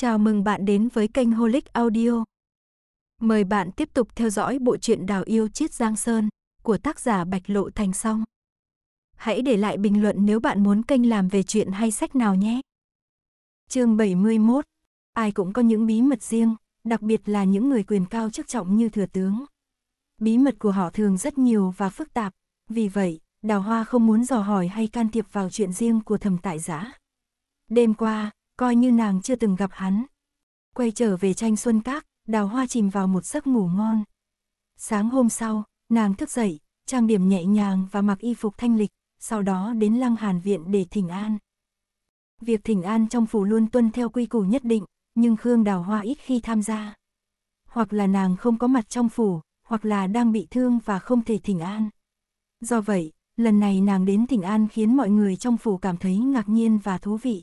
Chào mừng bạn đến với kênh Holic Audio. Mời bạn tiếp tục theo dõi bộ truyện Đào yêu Chiết Giang Sơn của tác giả Bạch Lộ Thành Song. Hãy để lại bình luận nếu bạn muốn kênh làm về chuyện hay sách nào nhé. Chương 71. Ai cũng có những bí mật riêng, đặc biệt là những người quyền cao chức trọng như thừa tướng. Bí mật của họ thường rất nhiều và phức tạp, vì vậy, Đào Hoa không muốn dò hỏi hay can thiệp vào chuyện riêng của Thẩm tại giã. Đêm qua, coi như nàng chưa từng gặp hắn. Quay trở về tranh xuân các, đào hoa chìm vào một giấc ngủ ngon. Sáng hôm sau, nàng thức dậy, trang điểm nhẹ nhàng và mặc y phục thanh lịch, sau đó đến lăng hàn viện để thỉnh an. Việc thỉnh an trong phủ luôn tuân theo quy củ nhất định, nhưng Khương Đào Hoa ít khi tham gia. Hoặc là nàng không có mặt trong phủ, hoặc là đang bị thương và không thể thỉnh an. Do vậy, lần này nàng đến thỉnh an khiến mọi người trong phủ cảm thấy ngạc nhiên và thú vị.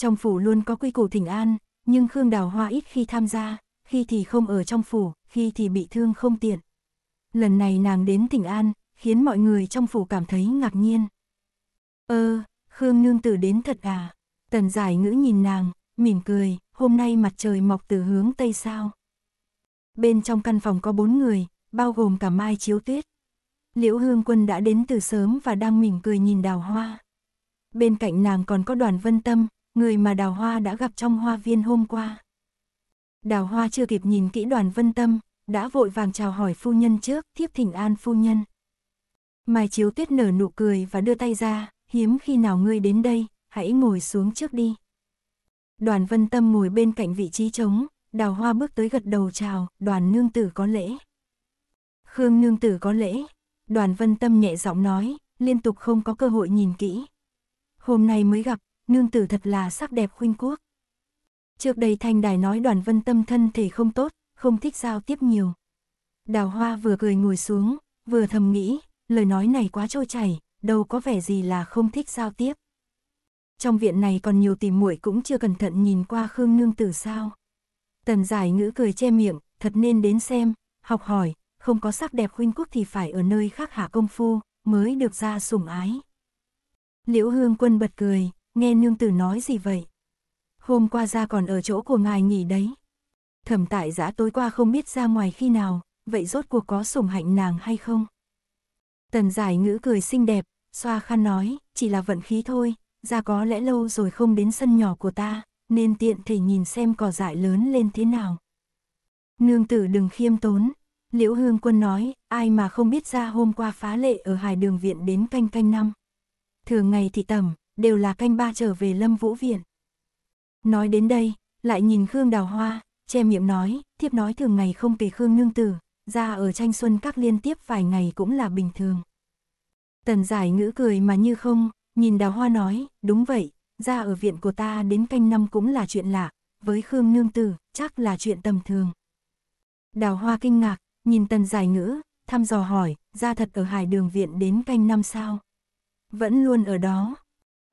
Trong phủ luôn có quy củ thỉnh an, nhưng Khương Đào Hoa ít khi tham gia, khi thì không ở trong phủ, khi thì bị thương không tiện. Lần này nàng đến thỉnh an, khiến mọi người trong phủ cảm thấy ngạc nhiên. Ơ, Khương Nương Tử đến thật à? Tần giải ngữ nhìn nàng, mỉm cười, hôm nay mặt trời mọc từ hướng Tây sao? Bên trong căn phòng có bốn người, bao gồm cả Mai Chiếu Tuyết. Liễu Hương Quân đã đến từ sớm và đang mỉm cười nhìn đào hoa. Bên cạnh nàng còn có đoàn vân tâm, người mà đào hoa đã gặp trong hoa viên hôm qua. Đào hoa chưa kịp nhìn kỹ đoàn vân tâm, đã vội vàng chào hỏi phu nhân trước, thiếp thỉnh an phu nhân. Mai chiếu tuyết nở nụ cười và đưa tay ra, hiếm khi nào ngươi đến đây, hãy ngồi xuống trước đi. Đoàn vân tâm ngồi bên cạnh vị trí trống, đào hoa bước tới gật đầu chào, đoàn nương tử có lễ. Khương nương tử có lễ, đoàn vân tâm nhẹ giọng nói, liên tục không có cơ hội nhìn kỹ. Hôm nay mới gặp, nương tử thật là sắc đẹp khuynh quốc. Trước đây thanh đài nói đoàn vân tâm thân thể không tốt, không thích giao tiếp nhiều. Đào hoa vừa cười ngồi xuống, vừa thầm nghĩ, lời nói này quá trôi chảy, đâu có vẻ gì là không thích giao tiếp. Trong viện này còn nhiều tìm muội cũng chưa cẩn thận nhìn qua Khương Nương Tử sao. Tần giải ngữ cười che miệng, thật nên đến xem, học hỏi, không có sắc đẹp khuynh quốc thì phải ở nơi khác hạ công phu, mới được ra sủng ái. Liễu Hương Quân bật cười, nghe nương tử nói gì vậy? Hôm qua ra còn ở chỗ của ngài nghỉ đấy. Thẩm tại giã tối qua không biết ra ngoài khi nào, vậy rốt cuộc có sủng hạnh nàng hay không? Tần giải ngữ cười xinh đẹp, xoa khăn nói, chỉ là vận khí thôi, ra có lẽ lâu rồi không đến sân nhỏ của ta, nên tiện thể nhìn xem cỏ dại lớn lên thế nào. Nương tử đừng khiêm tốn, Liễu Hương Quân nói, ai mà không biết ra hôm qua phá lệ ở hải đường viện đến canh canh năm. Thường ngày thì tầm, đều là canh ba trở về lâm vũ viện. Nói đến đây, lại nhìn Khương Đào Hoa, che miệng nói, thiếp nói thường ngày không kể Khương Nương Tử, ra ở tranh xuân các liên tiếp vài ngày cũng là bình thường. Tần giải ngữ cười mà như không, nhìn Đào Hoa nói, đúng vậy, ra ở viện của ta đến canh năm cũng là chuyện lạ, với Khương Nương Tử, chắc là chuyện tầm thường. Đào Hoa kinh ngạc, nhìn tần giải ngữ, thăm dò hỏi, ra thật ở hải đường viện đến canh năm sao? Vẫn luôn ở đó.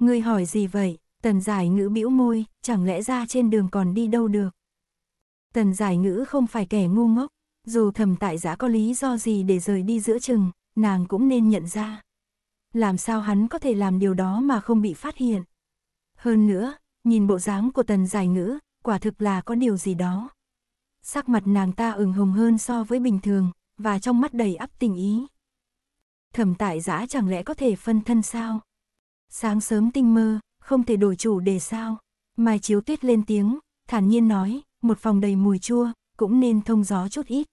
Ngươi hỏi gì vậy? Tần giải ngữ bĩu môi, chẳng lẽ ra trên đường còn đi đâu được? Tần giải ngữ không phải kẻ ngu ngốc, dù thầm tại giã có lý do gì để rời đi giữa chừng, nàng cũng nên nhận ra. Làm sao hắn có thể làm điều đó mà không bị phát hiện? Hơn nữa, nhìn bộ dáng của tần giải ngữ, quả thực là có điều gì đó. Sắc mặt nàng ta ửng hồng hơn so với bình thường, và trong mắt đầy ắp tình ý. Thẩm tại giã chẳng lẽ có thể phân thân sao? Sáng sớm tinh mơ, không thể đổi chủ đề sao. Mai chiếu tuyết lên tiếng, thản nhiên nói, một phòng đầy mùi chua, cũng nên thông gió chút ít.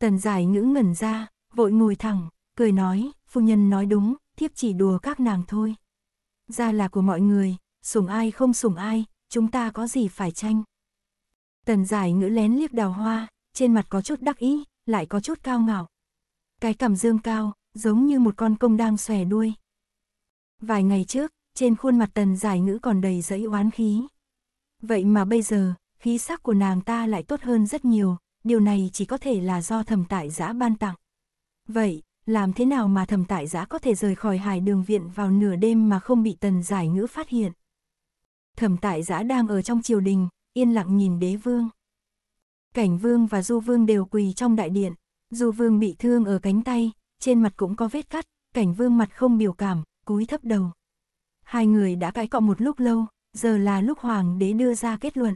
Tần giải ngữ ngẩn ra, vội ngồi thẳng, cười nói, phu nhân nói đúng, thiếp chỉ đùa các nàng thôi. Ra là của mọi người, sủng ai không sủng ai, chúng ta có gì phải tranh. Tần giải ngữ lén liếc đào hoa, trên mặt có chút đắc ý, lại có chút cao ngạo. Cái cảm dương cao, giống như một con công đang xòe đuôi. Vài ngày trước, trên khuôn mặt tần giải ngữ còn đầy dẫy oán khí. Vậy mà bây giờ, khí sắc của nàng ta lại tốt hơn rất nhiều, điều này chỉ có thể là do thầm tại giã ban tặng. Vậy, làm thế nào mà thầm tại giã có thể rời khỏi hải đường viện vào nửa đêm mà không bị tần giải ngữ phát hiện? Thẩm tại giã đang ở trong triều đình, yên lặng nhìn đế vương. Cảnh vương và du vương đều quỳ trong đại điện, du vương bị thương ở cánh tay, trên mặt cũng có vết cắt, cảnh vương mặt không biểu cảm, cúi thấp đầu. Hai người đã cãi cọ một lúc lâu, giờ là lúc hoàng đế đưa ra kết luận,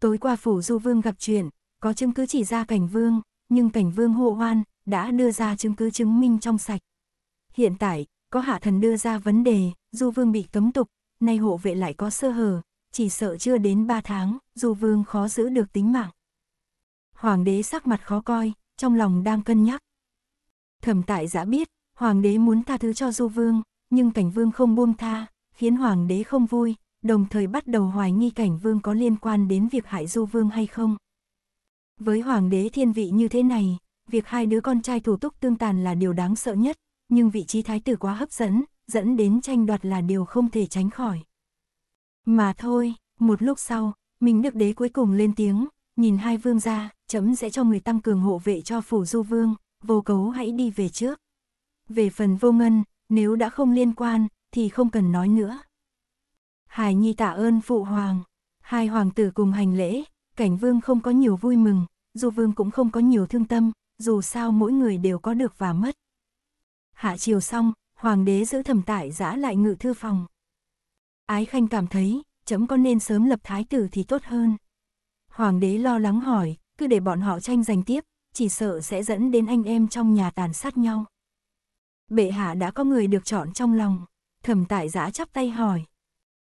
Tối qua phủ du vương gặp chuyện, có chứng cứ chỉ ra cảnh vương, nhưng cảnh vương hộ hoan, đã đưa ra chứng cứ chứng minh trong sạch. Hiện tại, có hạ thần đưa ra vấn đề, du vương bị cấm tục, nay hộ vệ lại có sơ hở, chỉ sợ chưa đến 3 tháng, du vương khó giữ được tính mạng. Hoàng đế sắc mặt khó coi, trong lòng đang cân nhắc. Thẩm tại giã biết, hoàng đế muốn tha thứ cho du vương, nhưng cảnh vương không buông tha, khiến hoàng đế không vui, đồng thời bắt đầu hoài nghi cảnh vương có liên quan đến việc hại du vương hay không. Với hoàng đế thiên vị như thế này, việc hai đứa con trai thủ túc tương tàn là điều đáng sợ nhất, nhưng vị trí thái tử quá hấp dẫn, dẫn đến tranh đoạt là điều không thể tránh khỏi. Mà thôi, một lúc sau, mình Đức đế cuối cùng lên tiếng, nhìn hai vương ra, chấm sẽ cho người tăng cường hộ vệ cho phủ du vương, vô cấu hãy đi về trước. Về phần vô ngân, nếu đã không liên quan, thì không cần nói nữa. Hải Nhi tạ ơn phụ hoàng, hai hoàng tử cùng hành lễ, cảnh vương không có nhiều vui mừng, dù vương cũng không có nhiều thương tâm, dù sao mỗi người đều có được và mất. Hạ chiều xong, hoàng đế giữ thẩm tại giã lại ngự thư phòng. Ái khanh cảm thấy, chấm có nên sớm lập thái tử thì tốt hơn. Hoàng đế lo lắng hỏi, cứ để bọn họ tranh giành tiếp, chỉ sợ sẽ dẫn đến anh em trong nhà tàn sát nhau. Bệ hạ đã có người được chọn trong lòng, thẩm tại giã chắp tay hỏi.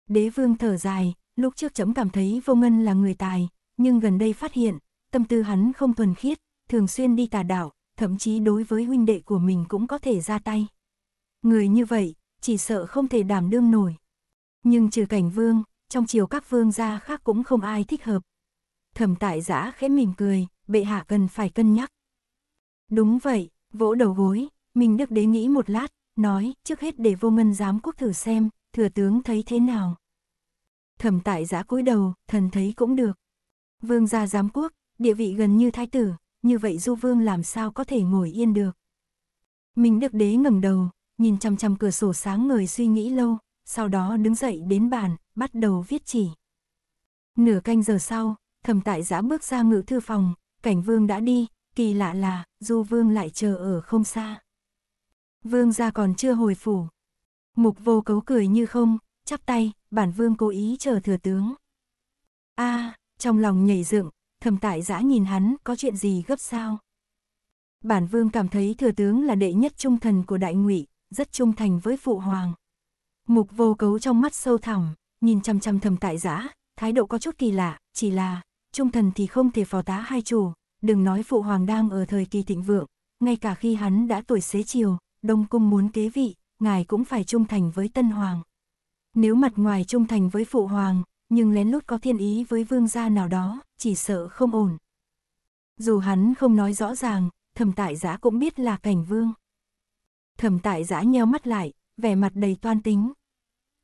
Đế vương thở dài, lúc trước chấm cảm thấy vô ngân là người tài, nhưng gần đây phát hiện, tâm tư hắn không thuần khiết, thường xuyên đi tà đảo thậm chí đối với huynh đệ của mình cũng có thể ra tay. Người như vậy, chỉ sợ không thể đảm đương nổi. Nhưng trừ cảnh vương, trong chiều các vương gia khác cũng không ai thích hợp. Thẩm tại giã khẽ mỉm cười, bệ hạ cần phải cân nhắc. Đúng vậy, vỗ đầu gối, mình đức đế nghĩ một lát, nói trước hết để vô ngân giám quốc thử xem, thừa tướng thấy thế nào. Thẩm tại giã cúi đầu, thần thấy cũng được. Vương gia giám quốc, địa vị gần như thái tử, như vậy du vương làm sao có thể ngồi yên được. Mình đức đế ngẩng đầu, nhìn chăm chăm cửa sổ sáng người suy nghĩ lâu, sau đó đứng dậy đến bàn, bắt đầu viết chỉ. Nửa canh giờ sau, thẩm tại giã bước ra ngự thư phòng, cảnh vương đã đi, kỳ lạ là, du vương lại chờ ở không xa. Vương gia còn chưa hồi phủ. Mục vô cấu cười như không, chắp tay, bản vương cố ý chờ thừa tướng. a trong lòng nhảy dựng, thầm tại giã nhìn hắn có chuyện gì gấp sao. Bản vương cảm thấy thừa tướng là đệ nhất trung thần của đại ngụy, rất trung thành với phụ hoàng. Mục vô cấu trong mắt sâu thẳm, nhìn chăm chăm thầm tại giã, thái độ có chút kỳ lạ, chỉ là, trung thần thì không thể phò tá hai chủ, đừng nói phụ hoàng đang ở thời kỳ thịnh vượng, ngay cả khi hắn đã tuổi xế chiều, đông cung muốn kế vị, ngài cũng phải trung thành với tân hoàng. Nếu mặt ngoài trung thành với phụ hoàng, nhưng lén lút có thiên ý với vương gia nào đó, chỉ sợ không ổn. Dù hắn không nói rõ ràng, thẩm tại giã cũng biết là cảnh vương. Thẩm tại giã nheo mắt lại, vẻ mặt đầy toan tính.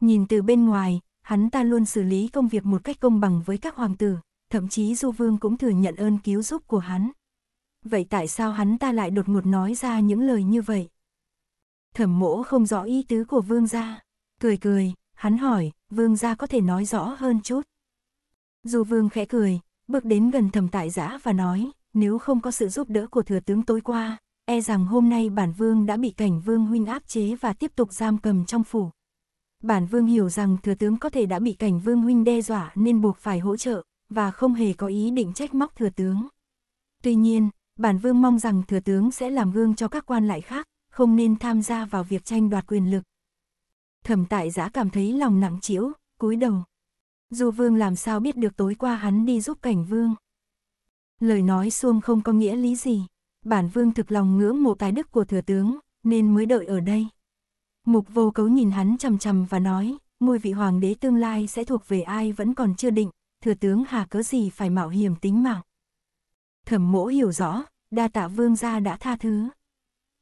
Nhìn từ bên ngoài, hắn ta luôn xử lý công việc một cách công bằng với các hoàng tử, thậm chí Du Vương cũng thừa nhận ơn cứu giúp của hắn. Vậy tại sao hắn ta lại đột ngột nói ra những lời như vậy? Thẩm mỗ không rõ ý tứ của Vương gia. Cười cười, hắn hỏi, Vương gia có thể nói rõ hơn chút. dù Vương khẽ cười, bước đến gần thẩm tại giã và nói, nếu không có sự giúp đỡ của thừa tướng tối qua, e rằng hôm nay bản vương đã bị cảnh vương huynh áp chế và tiếp tục giam cầm trong phủ. Bản vương hiểu rằng thừa tướng có thể đã bị cảnh vương huynh đe dọa nên buộc phải hỗ trợ, và không hề có ý định trách móc thừa tướng. Tuy nhiên, bản vương mong rằng thừa tướng sẽ làm gương cho các quan lại khác, không nên tham gia vào việc tranh đoạt quyền lực. Thẩm tại giã cảm thấy lòng nặng chịu, cúi đầu. du vương làm sao biết được tối qua hắn đi giúp cảnh vương. Lời nói xuông không có nghĩa lý gì. Bản vương thực lòng ngưỡng mộ tài đức của thừa tướng, nên mới đợi ở đây. Mục vô cấu nhìn hắn chầm chầm và nói, ngôi vị hoàng đế tương lai sẽ thuộc về ai vẫn còn chưa định, thừa tướng hà cớ gì phải mạo hiểm tính mạng. Thẩm mỗ hiểu rõ, đa tạ vương gia đã tha thứ.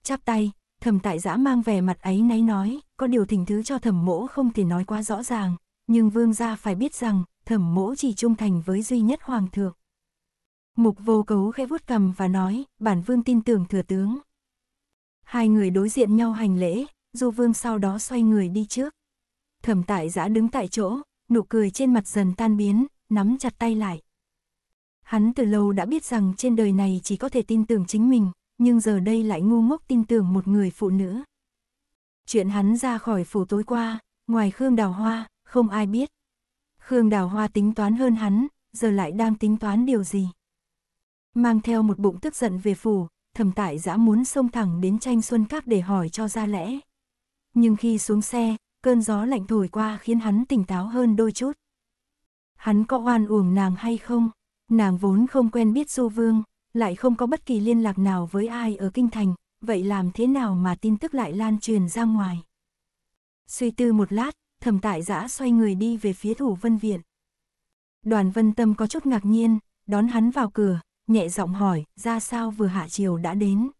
Chắp tay, thẩm tại giã mang vẻ mặt ấy náy nói, có điều thỉnh thứ cho thẩm mỗ không thể nói quá rõ ràng, nhưng vương gia phải biết rằng, thẩm mỗ chỉ trung thành với duy nhất hoàng thượng. Mục vô cấu khẽ vuốt cầm và nói, bản vương tin tưởng thừa tướng. Hai người đối diện nhau hành lễ, du vương sau đó xoay người đi trước. Thẩm tại giã đứng tại chỗ, nụ cười trên mặt dần tan biến, nắm chặt tay lại. Hắn từ lâu đã biết rằng trên đời này chỉ có thể tin tưởng chính mình, nhưng giờ đây lại ngu ngốc tin tưởng một người phụ nữ. Chuyện hắn ra khỏi phủ tối qua, ngoài Khương Đào Hoa, không ai biết. Khương Đào Hoa tính toán hơn hắn, giờ lại đang tính toán điều gì. Mang theo một bụng tức giận về phủ, thẩm tại giã muốn xông thẳng đến tranh xuân các để hỏi cho ra lẽ. Nhưng khi xuống xe, cơn gió lạnh thổi qua khiến hắn tỉnh táo hơn đôi chút. Hắn có oan uổng nàng hay không? Nàng vốn không quen biết Du Vương, lại không có bất kỳ liên lạc nào với ai ở Kinh Thành, vậy làm thế nào mà tin tức lại lan truyền ra ngoài? Suy tư một lát, thẩm tại giã xoay người đi về phía thủ vân viện. Đoàn vân tâm có chút ngạc nhiên, đón hắn vào cửa, nhẹ giọng hỏi, ra sao vừa hạ chiều đã đến.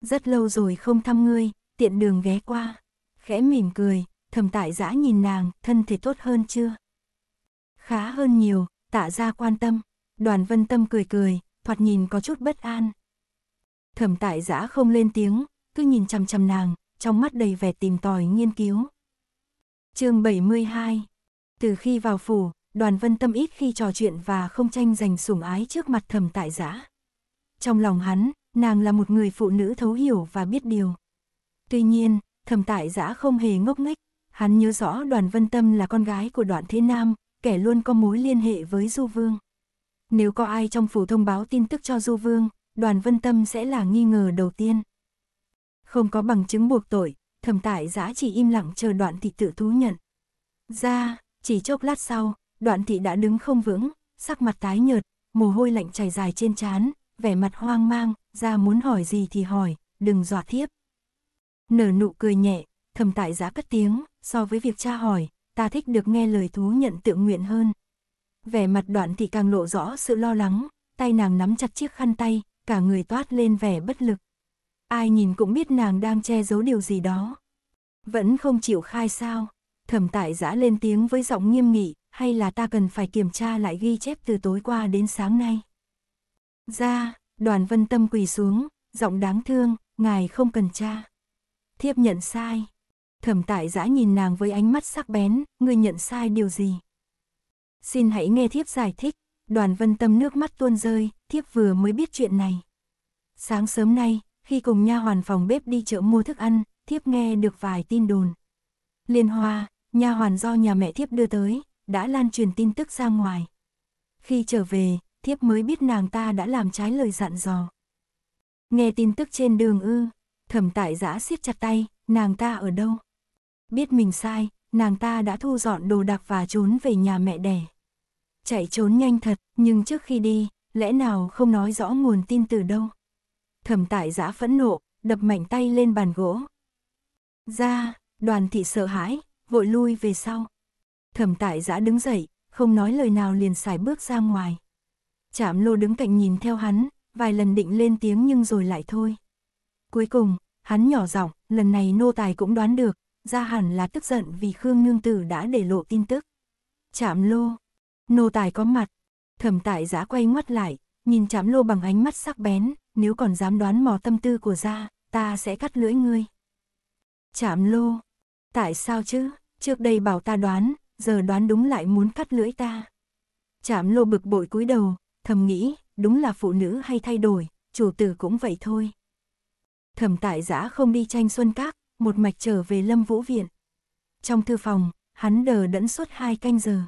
Rất lâu rồi không thăm ngươi, tiện đường ghé qua. Khẽ mỉm cười, thẩm tại giã nhìn nàng, thân thể tốt hơn chưa? Khá hơn nhiều, tạ ra quan tâm. Đoàn vân tâm cười cười, thoạt nhìn có chút bất an. Thẩm tại giã không lên tiếng, cứ nhìn chằm chằm nàng, trong mắt đầy vẻ tìm tòi nghiên cứu. chương 72 Từ khi vào phủ, đoàn vân tâm ít khi trò chuyện và không tranh giành sủng ái trước mặt thẩm tại giã. Trong lòng hắn, nàng là một người phụ nữ thấu hiểu và biết điều. Tuy nhiên, thẩm tại giã không hề ngốc nghếch, hắn nhớ rõ đoàn vân tâm là con gái của đoạn thế nam, kẻ luôn có mối liên hệ với Du Vương. Nếu có ai trong phủ thông báo tin tức cho Du Vương, đoàn vân tâm sẽ là nghi ngờ đầu tiên. Không có bằng chứng buộc tội, thẩm tại giã chỉ im lặng chờ đoạn thị tự thú nhận. Ra, chỉ chốc lát sau, đoạn thị đã đứng không vững, sắc mặt tái nhợt, mồ hôi lạnh chảy dài trên trán, vẻ mặt hoang mang, ra muốn hỏi gì thì hỏi, đừng dọa thiếp. Nở nụ cười nhẹ, thầm tại giá cất tiếng, so với việc tra hỏi, ta thích được nghe lời thú nhận tự nguyện hơn. Vẻ mặt đoạn thì càng lộ rõ sự lo lắng, tay nàng nắm chặt chiếc khăn tay, cả người toát lên vẻ bất lực. Ai nhìn cũng biết nàng đang che giấu điều gì đó. Vẫn không chịu khai sao, thẩm tại giã lên tiếng với giọng nghiêm nghị, hay là ta cần phải kiểm tra lại ghi chép từ tối qua đến sáng nay. Ra, đoàn vân tâm quỳ xuống, giọng đáng thương, ngài không cần tra. Thiếp nhận sai. Thẩm tại giã nhìn nàng với ánh mắt sắc bén, ngươi nhận sai điều gì? Xin hãy nghe thiếp giải thích, đoàn vân tâm nước mắt tuôn rơi, thiếp vừa mới biết chuyện này. Sáng sớm nay, khi cùng nha hoàn phòng bếp đi chợ mua thức ăn, thiếp nghe được vài tin đồn. Liên hoa, nha hoàn do nhà mẹ thiếp đưa tới, đã lan truyền tin tức ra ngoài. Khi trở về, thiếp mới biết nàng ta đã làm trái lời dặn dò. Nghe tin tức trên đường ư, thẩm tại giã siết chặt tay, nàng ta ở đâu? Biết mình sai, nàng ta đã thu dọn đồ đạc và trốn về nhà mẹ đẻ. Chạy trốn nhanh thật, nhưng trước khi đi, lẽ nào không nói rõ nguồn tin từ đâu? Thẩm tại giã phẫn nộ, đập mạnh tay lên bàn gỗ. Ra, đoàn thị sợ hãi, vội lui về sau. Thẩm tại giã đứng dậy, không nói lời nào liền xài bước ra ngoài. Chạm lô đứng cạnh nhìn theo hắn, vài lần định lên tiếng nhưng rồi lại thôi. Cuối cùng, hắn nhỏ giọng, lần này nô tài cũng đoán được, ra hẳn là tức giận vì Khương Nương Tử đã để lộ tin tức. Chạm lô, nô tài có mặt, thẩm tại giã quay ngoắt lại, nhìn chạm lô bằng ánh mắt sắc bén, nếu còn dám đoán mò tâm tư của gia, ta sẽ cắt lưỡi ngươi. Chạm lô, tại sao chứ, trước đây bảo ta đoán, giờ đoán đúng lại muốn cắt lưỡi ta. Chạm lô bực bội cúi đầu, thầm nghĩ, đúng là phụ nữ hay thay đổi, chủ tử cũng vậy thôi. Thẩm tại giã không đi tranh xuân các, một mạch trở về lâm vũ viện. Trong thư phòng, hắn đờ đẫn suốt hai canh giờ.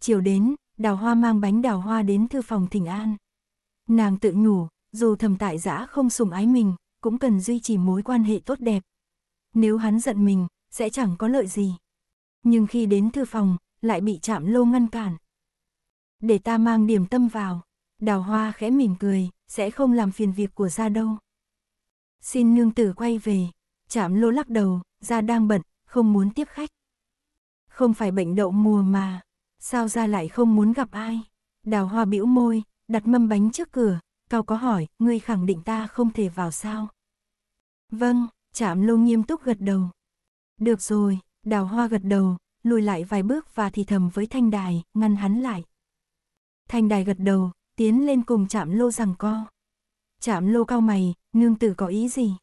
Chiều đến, đào hoa mang bánh đào hoa đến thư phòng thỉnh an. Nàng tự nhủ, dù thầm tại giã không sủng ái mình, cũng cần duy trì mối quan hệ tốt đẹp. Nếu hắn giận mình, sẽ chẳng có lợi gì. Nhưng khi đến thư phòng, lại bị chạm lô ngăn cản. Để ta mang điểm tâm vào. Đào hoa khẽ mỉm cười, sẽ không làm phiền việc của gia đâu. Xin nương tử quay về. Chạm lô lắc đầu, gia đang bận, không muốn tiếp khách. Không phải bệnh đậu mùa mà, sao gia lại không muốn gặp ai? Đào hoa bĩu môi, đặt mâm bánh trước cửa, cao có hỏi, ngươi khẳng định ta không thể vào sao? Vâng, chạm lô nghiêm túc gật đầu. Được rồi, đào hoa gật đầu, lùi lại vài bước và thì thầm với thanh đài, ngăn hắn lại. Thanh đài gật đầu, tiến lên cùng chạm lô rằng co. Chạm lô cao mày, nương tử có ý gì?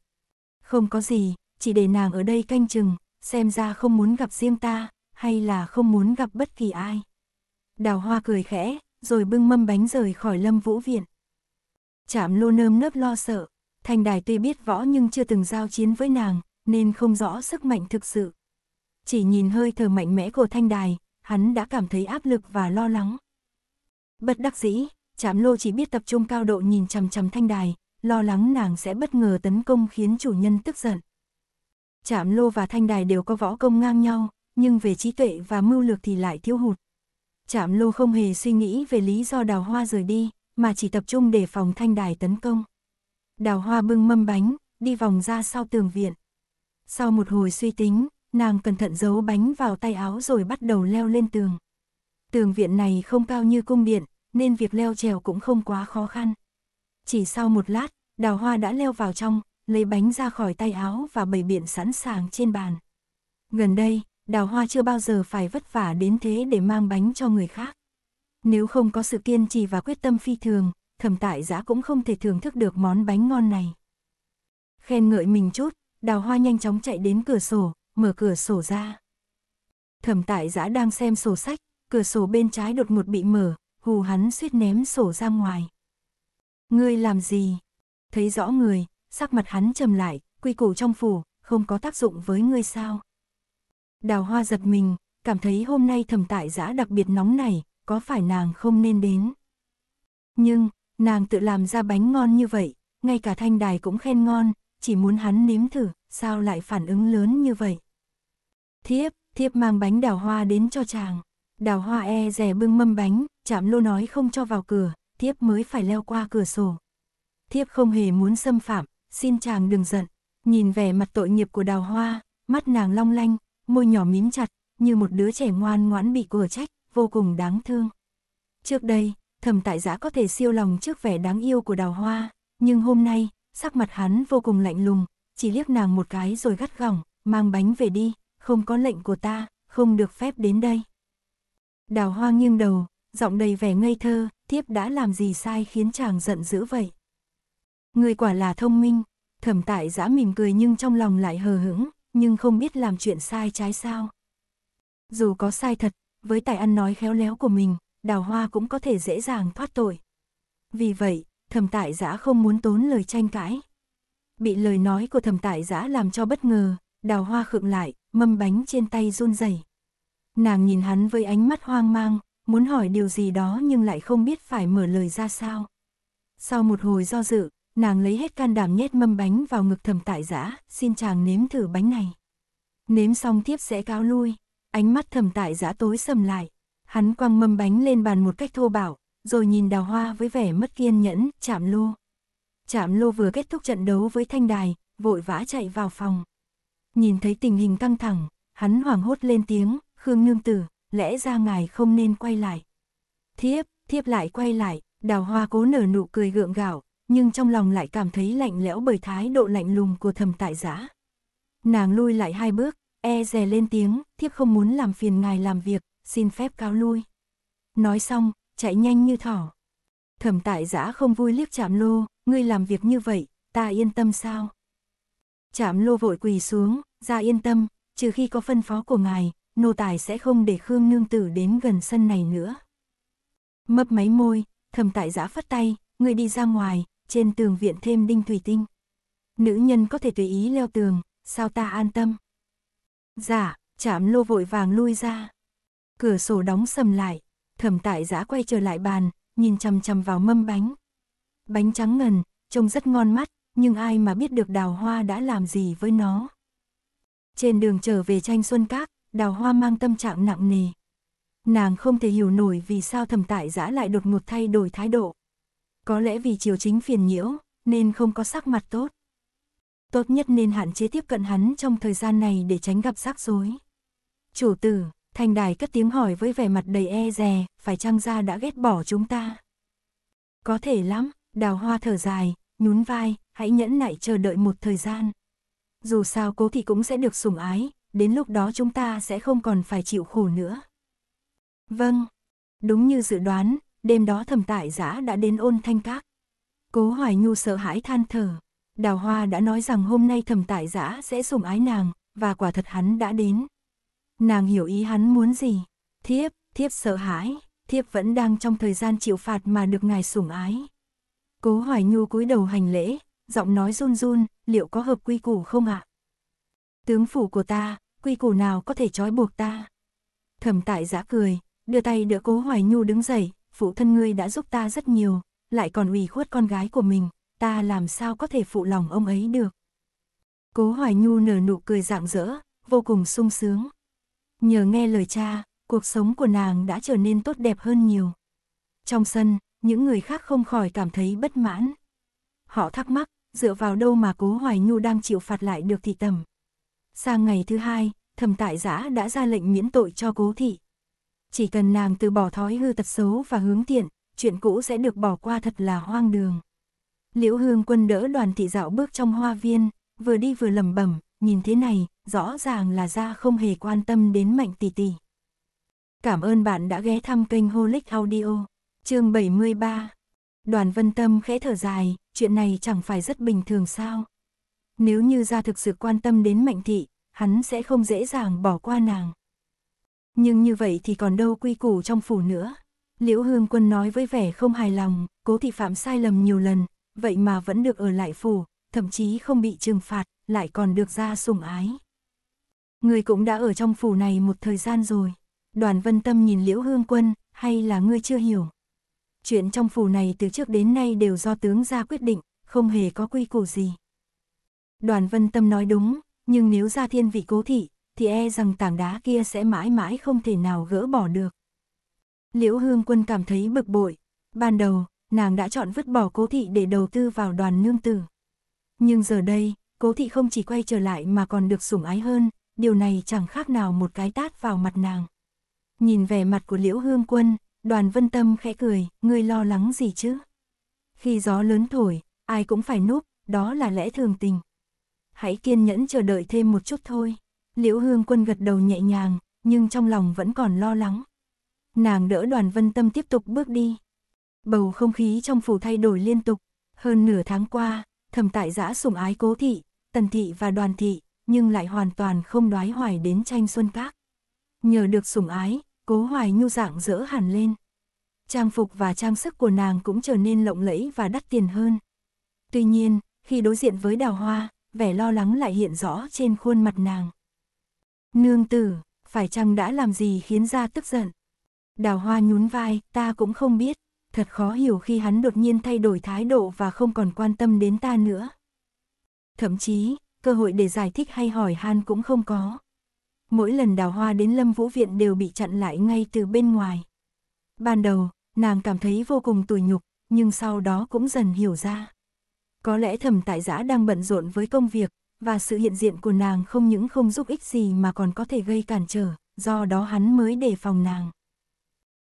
Không có gì, chỉ để nàng ở đây canh chừng, xem ra không muốn gặp riêng ta, hay là không muốn gặp bất kỳ ai. Đào hoa cười khẽ, rồi bưng mâm bánh rời khỏi lâm vũ viện. Chạm lô nơm nớp lo sợ, thanh đài tuy biết võ nhưng chưa từng giao chiến với nàng, nên không rõ sức mạnh thực sự. Chỉ nhìn hơi thở mạnh mẽ của thanh đài, hắn đã cảm thấy áp lực và lo lắng. Bất đắc dĩ, chạm Lô chỉ biết tập trung cao độ nhìn chằm chằm thanh đài, lo lắng nàng sẽ bất ngờ tấn công khiến chủ nhân tức giận. Trạm Lô và thanh đài đều có võ công ngang nhau, nhưng về trí tuệ và mưu lược thì lại thiếu hụt. Trạm Lô không hề suy nghĩ về lý do đào hoa rời đi, mà chỉ tập trung để phòng thanh đài tấn công. Đào hoa bưng mâm bánh, đi vòng ra sau tường viện. Sau một hồi suy tính, nàng cẩn thận giấu bánh vào tay áo rồi bắt đầu leo lên tường. Tường viện này không cao như cung điện, nên việc leo trèo cũng không quá khó khăn. Chỉ sau một lát, đào hoa đã leo vào trong, lấy bánh ra khỏi tay áo và bày biện sẵn sàng trên bàn. Gần đây, đào hoa chưa bao giờ phải vất vả đến thế để mang bánh cho người khác. Nếu không có sự kiên trì và quyết tâm phi thường, thẩm tại giã cũng không thể thưởng thức được món bánh ngon này. Khen ngợi mình chút, đào hoa nhanh chóng chạy đến cửa sổ, mở cửa sổ ra. Thẩm tại giã đang xem sổ sách, cửa sổ bên trái đột ngột bị mở, hù hắn suýt ném sổ ra ngoài. Ngươi làm gì? Thấy rõ người, sắc mặt hắn trầm lại, quy củ trong phủ, không có tác dụng với ngươi sao? Đào hoa giật mình, cảm thấy hôm nay thẩm tại giã đặc biệt nóng này, có phải nàng không nên đến? Nhưng, nàng tự làm ra bánh ngon như vậy, ngay cả thanh đài cũng khen ngon, chỉ muốn hắn nếm thử, sao lại phản ứng lớn như vậy? Thiếp, thiếp mang bánh đào hoa đến cho chàng. Đào hoa e rè bưng mâm bánh, chạm lô nói không cho vào cửa, thiếp mới phải leo qua cửa sổ. Thiếp không hề muốn xâm phạm, xin chàng đừng giận. Nhìn vẻ mặt tội nghiệp của đào hoa, mắt nàng long lanh, môi nhỏ mím chặt, như một đứa trẻ ngoan ngoãn bị cửa trách, vô cùng đáng thương. Trước đây, thầm tại giã có thể siêu lòng trước vẻ đáng yêu của đào hoa, nhưng hôm nay, sắc mặt hắn vô cùng lạnh lùng, chỉ liếc nàng một cái rồi gắt gỏng, mang bánh về đi, không có lệnh của ta, không được phép đến đây. Đào hoa nghiêng đầu, giọng đầy vẻ ngây thơ, Thiếp đã làm gì sai khiến chàng giận dữ vậy. Người quả là thông minh, thẩm tại giã mỉm cười nhưng trong lòng lại hờ hững, nhưng không biết làm chuyện sai trái sao. Dù có sai thật, với tài ăn nói khéo léo của mình, đào hoa cũng có thể dễ dàng thoát tội. Vì vậy, thẩm tại giã không muốn tốn lời tranh cãi. Bị lời nói của thẩm tại giã làm cho bất ngờ, đào hoa khựng lại, mâm bánh trên tay run rẩy. Nàng nhìn hắn với ánh mắt hoang mang, muốn hỏi điều gì đó nhưng lại không biết phải mở lời ra sao. Sau một hồi do dự, nàng lấy hết can đảm nhét mâm bánh vào ngực thầm tại giã, xin chàng nếm thử bánh này. Nếm xong tiếp sẽ cáo lui, ánh mắt thầm tại giã tối sầm lại. Hắn quăng mâm bánh lên bàn một cách thô bạo, rồi nhìn đào hoa với vẻ mất kiên nhẫn, chạm lô. Chạm lô vừa kết thúc trận đấu với thanh đài, vội vã chạy vào phòng. Nhìn thấy tình hình căng thẳng, hắn hoảng hốt lên tiếng, Khương Nương Tử, lẽ ra ngài không nên quay lại. Thiếp, thiếp lại quay lại, đào hoa cố nở nụ cười gượng gạo, nhưng trong lòng lại cảm thấy lạnh lẽo bởi thái độ lạnh lùng của thầm tại giã. Nàng lui lại hai bước, e rè lên tiếng, thiếp không muốn làm phiền ngài làm việc, xin phép cáo lui. Nói xong, chạy nhanh như thỏ. Thẩm tại giã không vui liếc chạm lô, ngươi làm việc như vậy, ta yên tâm sao? Chạm lô vội quỳ xuống, ra yên tâm, trừ khi có phân phó của ngài, nô tài sẽ không để Khương Nương Tử đến gần sân này nữa. Mấp máy môi, thầm tại giã phất tay, người đi ra ngoài, trên tường viện thêm đinh thủy tinh. Nữ nhân có thể tùy ý leo tường, sao ta an tâm? Dạ, chạm lô vội vàng lui ra. Cửa sổ đóng sầm lại, thầm tại giã quay trở lại bàn, nhìn chằm chằm vào mâm bánh. Bánh trắng ngần, trông rất ngon mắt, nhưng ai mà biết được đào hoa đã làm gì với nó. Trên đường trở về tranh xuân các, đào hoa mang tâm trạng nặng nề. Nàng không thể hiểu nổi vì sao Thẩm tại giã lại đột ngột thay đổi thái độ. Có lẽ vì triều chính phiền nhiễu, nên không có sắc mặt tốt. Tốt nhất nên hạn chế tiếp cận hắn trong thời gian này để tránh gặp rắc rối. Chủ tử, thanh đài cất tiếng hỏi với vẻ mặt đầy e dè, phải chăng ra đã ghét bỏ chúng ta? Có thể lắm, đào hoa thở dài, nhún vai, hãy nhẫn nại chờ đợi một thời gian. Dù sao cố thì cũng sẽ được sủng ái, đến lúc đó chúng ta sẽ không còn phải chịu khổ nữa. Vâng, đúng như dự đoán, đêm đó thẩm tại giã đã đến ôn thanh các. Cố Hoài Nhu sợ hãi than thở. Đào Hoa đã nói rằng hôm nay thẩm tại giã sẽ sủng ái nàng, và quả thật hắn đã đến. Nàng hiểu ý hắn muốn gì. Thiếp, thiếp sợ hãi, thiếp vẫn đang trong thời gian chịu phạt mà được ngài sủng ái. Cố Hoài Nhu cúi đầu hành lễ, giọng nói run run, liệu có hợp quy củ không ạ? Tướng phủ của ta, quy củ nào có thể trói buộc ta? Thẩm tại giã cười, đưa tay đỡ cố Hoài Nhu đứng dậy, phụ thân ngươi đã giúp ta rất nhiều, lại còn ủy khuất con gái của mình, ta làm sao có thể phụ lòng ông ấy được. Cố Hoài Nhu nở nụ cười rạng rỡ, vô cùng sung sướng. Nhờ nghe lời cha, cuộc sống của nàng đã trở nên tốt đẹp hơn nhiều. Trong sân, những người khác không khỏi cảm thấy bất mãn. Họ thắc mắc, dựa vào đâu mà cố Hoài Nhu đang chịu phạt lại được thị tầm. Sang ngày thứ hai, thẩm tại giã đã ra lệnh miễn tội cho cố thị. Chỉ cần nàng từ bỏ thói hư tật xấu và hướng thiện, chuyện cũ sẽ được bỏ qua thật là hoang đường. Liễu Hương Quân đỡ đoàn thị dạo bước trong hoa viên, vừa đi vừa lẩm bẩm, nhìn thế này, rõ ràng là ra không hề quan tâm đến mạnh tỷ tỷ. Cảm ơn bạn đã ghé thăm kênh Holic Audio, chương 73. Đoàn Vân Tâm khẽ thở dài, chuyện này chẳng phải rất bình thường sao? Nếu như ra thực sự quan tâm đến mạnh thị, hắn sẽ không dễ dàng bỏ qua nàng. Nhưng như vậy thì còn đâu quy củ trong phủ nữa. Liễu Hương Quân nói với vẻ không hài lòng, cố thị phạm sai lầm nhiều lần, vậy mà vẫn được ở lại phủ, thậm chí không bị trừng phạt, lại còn được ra sủng ái. Người cũng đã ở trong phủ này một thời gian rồi. Đoàn Vân Tâm nhìn Liễu Hương Quân, hay là ngươi chưa hiểu? Chuyện trong phủ này từ trước đến nay đều do tướng ra quyết định, không hề có quy củ gì. Đoàn Vân Tâm nói đúng, nhưng nếu ra thiên vị cố thị, thì e rằng tảng đá kia sẽ mãi mãi không thể nào gỡ bỏ được. Liễu Hương Quân cảm thấy bực bội, ban đầu, nàng đã chọn vứt bỏ cố thị để đầu tư vào đoàn nương tử. Nhưng giờ đây, cố thị không chỉ quay trở lại mà còn được sủng ái hơn, điều này chẳng khác nào một cái tát vào mặt nàng. Nhìn vẻ mặt của Liễu Hương Quân, đoàn vân tâm khẽ cười, ngươi lo lắng gì chứ? Khi gió lớn thổi, ai cũng phải núp, đó là lẽ thường tình. Hãy kiên nhẫn chờ đợi thêm một chút thôi. Liễu Hương Quân gật đầu nhẹ nhàng, nhưng trong lòng vẫn còn lo lắng. Nàng đỡ đoàn vân tâm tiếp tục bước đi. Bầu không khí trong phủ thay đổi liên tục. Hơn nửa tháng qua, thầm tại giã sủng ái cố thị, tần thị và đoàn thị, nhưng lại hoàn toàn không đoái hoài đến tranh xuân các. Nhờ được sủng ái, cố hoài nhu dạng dỡ hẳn lên. Trang phục và trang sức của nàng cũng trở nên lộng lẫy và đắt tiền hơn. Tuy nhiên, khi đối diện với đào hoa, vẻ lo lắng lại hiện rõ trên khuôn mặt nàng. Nương tử, phải chăng đã làm gì khiến ra tức giận? Đào hoa nhún vai, ta cũng không biết, thật khó hiểu khi hắn đột nhiên thay đổi thái độ và không còn quan tâm đến ta nữa. Thậm chí, cơ hội để giải thích hay hỏi han cũng không có. Mỗi lần đào hoa đến lâm vũ viện đều bị chặn lại ngay từ bên ngoài. Ban đầu, nàng cảm thấy vô cùng tủi nhục, nhưng sau đó cũng dần hiểu ra. Có lẽ thẩm tại giã đang bận rộn với công việc, và sự hiện diện của nàng không những không giúp ích gì mà còn có thể gây cản trở, do đó hắn mới đề phòng nàng.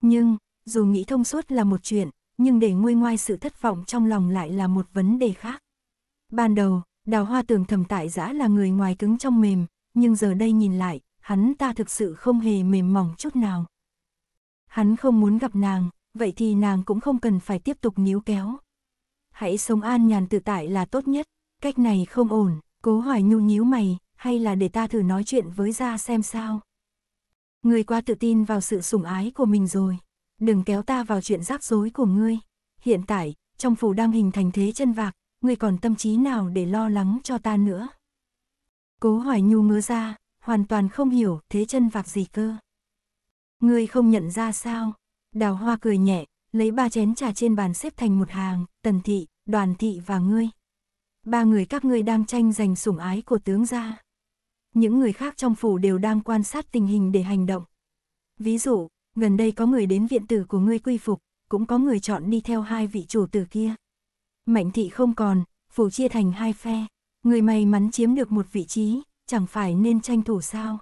Nhưng, dù nghĩ thông suốt là một chuyện, nhưng để nguôi ngoai sự thất vọng trong lòng lại là một vấn đề khác. Ban đầu, đào hoa tưởng thầm tại giã là người ngoài cứng trong mềm, nhưng giờ đây nhìn lại, hắn ta thực sự không hề mềm mỏng chút nào. Hắn không muốn gặp nàng, vậy thì nàng cũng không cần phải tiếp tục níu kéo. Hãy sống an nhàn tự tại là tốt nhất, cách này không ổn, cố hoài nhu nhíu mày, hay là để ta thử nói chuyện với ra xem sao. Người quá tự tin vào sự sủng ái của mình rồi, đừng kéo ta vào chuyện rắc rối của ngươi. Hiện tại, trong phủ đang hình thành thế chân vạc, ngươi còn tâm trí nào để lo lắng cho ta nữa. Cố Hoài Nhu ngứa ra, hoàn toàn không hiểu thế chân vạc gì cơ. Ngươi không nhận ra sao? Đào Hoa cười nhẹ, lấy ba chén trà trên bàn xếp thành một hàng, tần thị, đoàn thị và ngươi. Ba người các ngươi đang tranh giành sủng ái của tướng gia. Những người khác trong phủ đều đang quan sát tình hình để hành động. Ví dụ, gần đây có người đến viện tử của ngươi quy phục, cũng có người chọn đi theo hai vị chủ tử kia. Mạnh thị không còn, phủ chia thành hai phe, người may mắn chiếm được một vị trí, chẳng phải nên tranh thủ sao.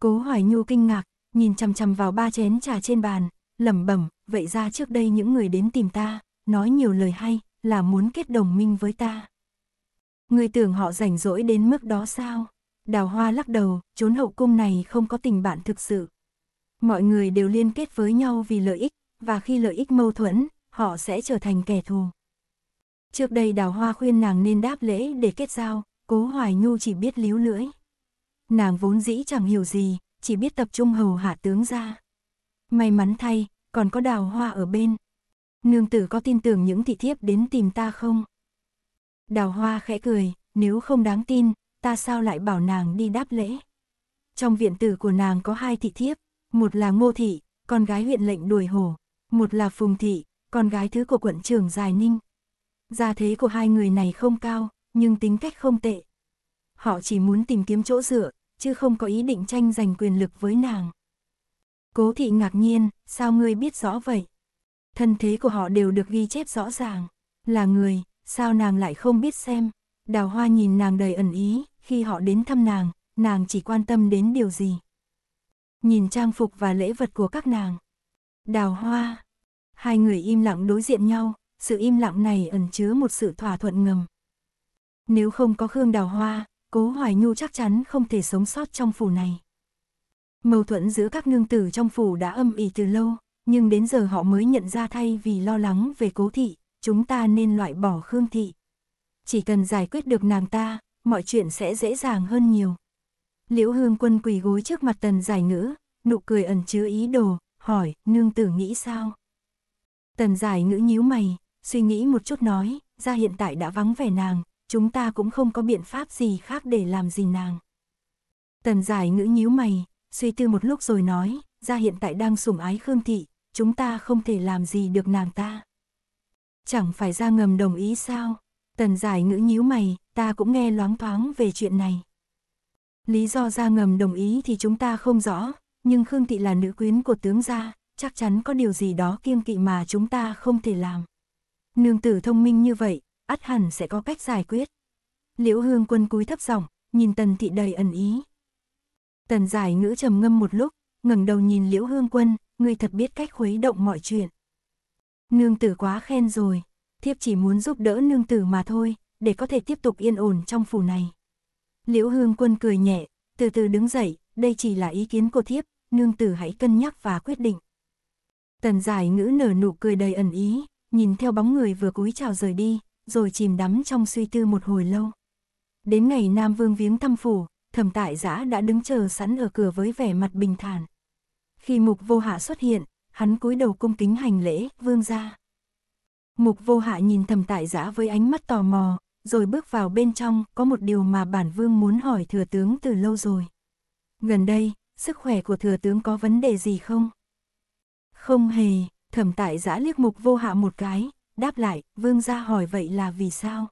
Cố Hoài Nhu kinh ngạc, nhìn chằm chằm vào ba chén trà trên bàn, lẩm bẩm, vậy ra trước đây những người đến tìm ta, nói nhiều lời hay, là muốn kết đồng minh với ta. Người tưởng họ rảnh rỗi đến mức đó sao? Đào Hoa lắc đầu, trốn hậu cung này không có tình bạn thực sự. Mọi người đều liên kết với nhau vì lợi ích, và khi lợi ích mâu thuẫn, họ sẽ trở thành kẻ thù. Trước đây Đào Hoa khuyên nàng nên đáp lễ để kết giao, Cố Hoài Nhu chỉ biết líu lưỡi. Nàng vốn dĩ chẳng hiểu gì, chỉ biết tập trung hầu hạ tướng ra. May mắn thay, còn có Đào Hoa ở bên. Nương tử có tin tưởng những thị thiếp đến tìm ta không? Đào Hoa khẽ cười, nếu không đáng tin, ta sao lại bảo nàng đi đáp lễ? Trong viện tử của nàng có hai thị thiếp, một là Ngô Thị, con gái huyện lệnh đuổi hổ. Một là Phùng Thị, con gái thứ của quận trưởng Giải Ninh. Gia thế của hai người này không cao, nhưng tính cách không tệ. Họ chỉ muốn tìm kiếm chỗ dựa, chứ không có ý định tranh giành quyền lực với nàng. Cố thị ngạc nhiên, sao ngươi biết rõ vậy? Thân thế của họ đều được ghi chép rõ ràng. Là người, sao nàng lại không biết xem? Đào hoa nhìn nàng đầy ẩn ý, khi họ đến thăm nàng, nàng chỉ quan tâm đến điều gì? Nhìn trang phục và lễ vật của các nàng. Đào hoa. Hai người im lặng đối diện nhau, sự im lặng này ẩn chứa một sự thỏa thuận ngầm. Nếu không có Khương Đào Hoa, Cố Hoài Nhu chắc chắn không thể sống sót trong phủ này. Mâu thuẫn giữa các nương tử trong phủ đã âm ỉ từ lâu, nhưng đến giờ họ mới nhận ra thay vì lo lắng về cố thị, chúng ta nên loại bỏ Khương thị. Chỉ cần giải quyết được nàng ta, mọi chuyện sẽ dễ dàng hơn nhiều. Liễu Hương Quân quỳ gối trước mặt Tần Giải Ngữ, nụ cười ẩn chứa ý đồ, hỏi, nương tử nghĩ sao? Tần Giải Ngữ nhíu mày, suy nghĩ một chút nói, ra hiện tại đã vắng vẻ nàng, chúng ta cũng không có biện pháp gì khác để làm gì nàng. Tần Giải Ngữ nhíu mày, suy tư một lúc rồi nói, ra hiện tại đang sủng ái Khương Thị, chúng ta không thể làm gì được nàng ta. Chẳng phải ra ngầm đồng ý sao? Tần giải ngữ nhíu mày, ta cũng nghe loáng thoáng về chuyện này. Lý do ra ngầm đồng ý thì chúng ta không rõ, nhưng Khương Thị là nữ quyến của tướng gia, chắc chắn có điều gì đó kiêng kỵ mà chúng ta không thể làm. Nương tử thông minh như vậy, ắt hẳn sẽ có cách giải quyết. Liễu Hương Quân cúi thấp giọng, nhìn Tần Thị đầy ẩn ý. Tần giải ngữ trầm ngâm một lúc, ngẩng đầu nhìn Liễu Hương Quân, ngươi thật biết cách khuấy động mọi chuyện. Nương tử quá khen rồi, thiếp chỉ muốn giúp đỡ nương tử mà thôi, để có thể tiếp tục yên ổn trong phủ này. Liễu Hương Quân cười nhẹ, từ từ đứng dậy, đây chỉ là ý kiến của thiếp, nương tử hãy cân nhắc và quyết định. Tần giải ngữ nở nụ cười đầy ẩn ý, nhìn theo bóng người vừa cúi chào rời đi, rồi chìm đắm trong suy tư một hồi lâu. Đến ngày Nam Vương viếng thăm phủ, thẩm tại giã đã đứng chờ sẵn ở cửa với vẻ mặt bình thản. Khi mục vô hạ xuất hiện, hắn cúi đầu cung kính hành lễ, vương ra. Mục vô hạ nhìn Thẩm tại giã với ánh mắt tò mò, rồi bước vào bên trong, có một điều mà bản vương muốn hỏi thừa tướng từ lâu rồi. Gần đây, sức khỏe của thừa tướng có vấn đề gì không? Không hề, thẩm tại giã liếc mục vô hạ một cái, đáp lại, vương ra hỏi vậy là vì sao?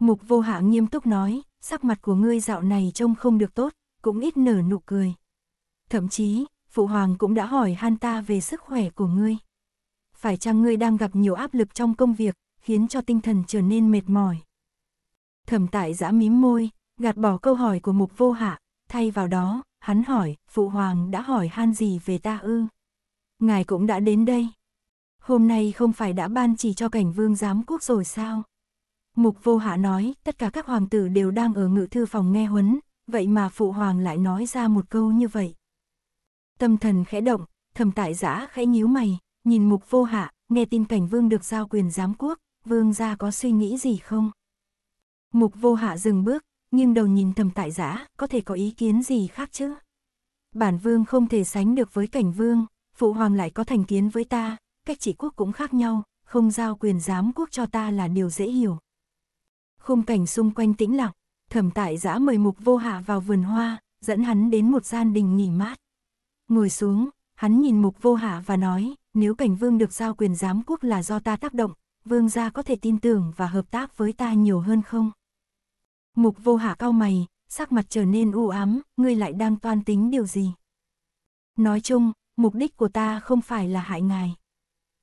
Mục vô hạ nghiêm túc nói, sắc mặt của ngươi dạo này trông không được tốt, cũng ít nở nụ cười. Thậm chí, Phụ Hoàng cũng đã hỏi han ta về sức khỏe của ngươi. Phải chăng ngươi đang gặp nhiều áp lực trong công việc, khiến cho tinh thần trở nên mệt mỏi? Thẩm tại giã mím môi, gạt bỏ câu hỏi của mục vô hạ, thay vào đó, hắn hỏi, Phụ Hoàng đã hỏi han gì về ta ư? Ngài cũng đã đến đây. Hôm nay không phải đã ban chỉ cho cảnh vương giám quốc rồi sao? Mục vô hạ nói, tất cả các hoàng tử đều đang ở ngự thư phòng nghe huấn, vậy mà phụ hoàng lại nói ra một câu như vậy. Tâm thần khẽ động, thầm tại giã khẽ nhíu mày, nhìn mục vô hạ, nghe tin cảnh vương được giao quyền giám quốc, vương gia có suy nghĩ gì không? Mục vô hạ dừng bước, nhưng đầu nhìn thầm tại giã, có thể có ý kiến gì khác chứ? Bản vương không thể sánh được với cảnh vương, phụ hoàng lại có thành kiến với ta, cách chỉ quốc cũng khác nhau, không giao quyền giám quốc cho ta là điều dễ hiểu. Khung cảnh xung quanh tĩnh lặng, thẩm tại giã mời mục vô hạ vào vườn hoa, dẫn hắn đến một gian đình nghỉ mát. Ngồi xuống, hắn nhìn mục vô hạ và nói, nếu cảnh vương được giao quyền giám quốc là do ta tác động, vương gia có thể tin tưởng và hợp tác với ta nhiều hơn không? Mục vô hạ cao mày, sắc mặt trở nên u ám, ngươi lại đang toan tính điều gì? Nói chung, mục đích của ta không phải là hại ngài.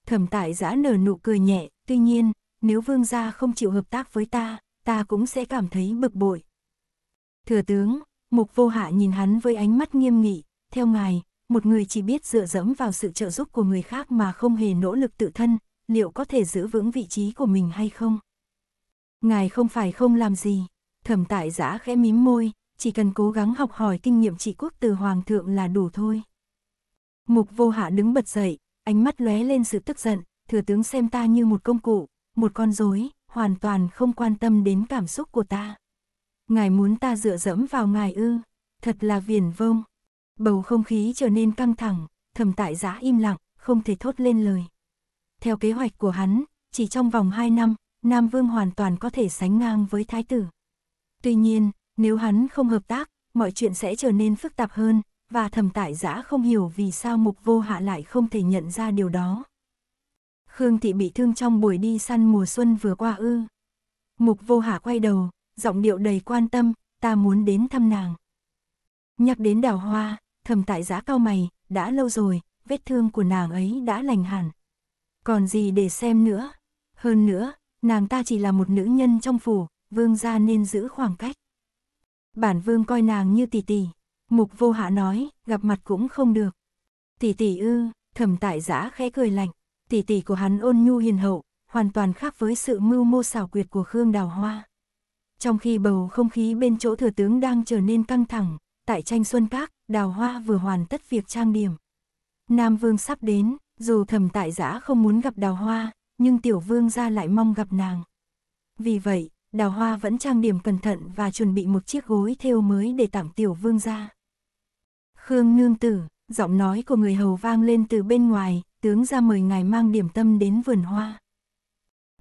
Thẩm tại giã nở nụ cười nhẹ, tuy nhiên, nếu vương gia không chịu hợp tác với ta, ta cũng sẽ cảm thấy bực bội. Thừa tướng, mục vô hạ nhìn hắn với ánh mắt nghiêm nghị, theo ngài, một người chỉ biết dựa dẫm vào sự trợ giúp của người khác mà không hề nỗ lực tự thân, liệu có thể giữ vững vị trí của mình hay không? Ngài không phải không làm gì, thẩm tại giã khẽ mím môi, chỉ cần cố gắng học hỏi kinh nghiệm trị quốc từ Hoàng thượng là đủ thôi. Mục vô hạ đứng bật dậy, ánh mắt lóe lên sự tức giận, thừa tướng xem ta như một công cụ, một con rối, hoàn toàn không quan tâm đến cảm xúc của ta. Ngài muốn ta dựa dẫm vào ngài ư, thật là viển vông. Bầu không khí trở nên căng thẳng, thầm tại giã im lặng, không thể thốt lên lời. Theo kế hoạch của hắn, chỉ trong vòng 2 năm, Nam Vương hoàn toàn có thể sánh ngang với Thái tử. Tuy nhiên, nếu hắn không hợp tác, mọi chuyện sẽ trở nên phức tạp hơn, và thầm tại giã không hiểu vì sao mục vô hạ lại không thể nhận ra điều đó. Khương Thị bị thương trong buổi đi săn mùa xuân vừa qua ư. Mục vô hạ quay đầu, giọng điệu đầy quan tâm, ta muốn đến thăm nàng. Nhắc đến đào hoa, thầm tại giã cao mày, đã lâu rồi, vết thương của nàng ấy đã lành hẳn. Còn gì để xem nữa? Hơn nữa, nàng ta chỉ là một nữ nhân trong phủ, vương gia nên giữ khoảng cách. Bản vương coi nàng như tỷ tỷ. Mục vô hạ nói, gặp mặt cũng không được. Tỷ tỷ ư, thầm tại giã khẽ cười lạnh. Tỷ tỷ của hắn ôn nhu hiền hậu, hoàn toàn khác với sự mưu mô xảo quyệt của Khương Đào Hoa. Trong khi bầu không khí bên chỗ thừa tướng đang trở nên căng thẳng, tại tranh Xuân Các, Đào Hoa vừa hoàn tất việc trang điểm. Nam Vương sắp đến, dù thầm tại giã không muốn gặp Đào Hoa, nhưng Tiểu Vương ra lại mong gặp nàng. Vì vậy, Đào Hoa vẫn trang điểm cẩn thận và chuẩn bị một chiếc gối thêu mới để tặng Tiểu Vương ra. Khương Nương Tử, giọng nói của người hầu vang lên từ bên ngoài, tướng ra mời ngài mang điểm tâm đến vườn hoa.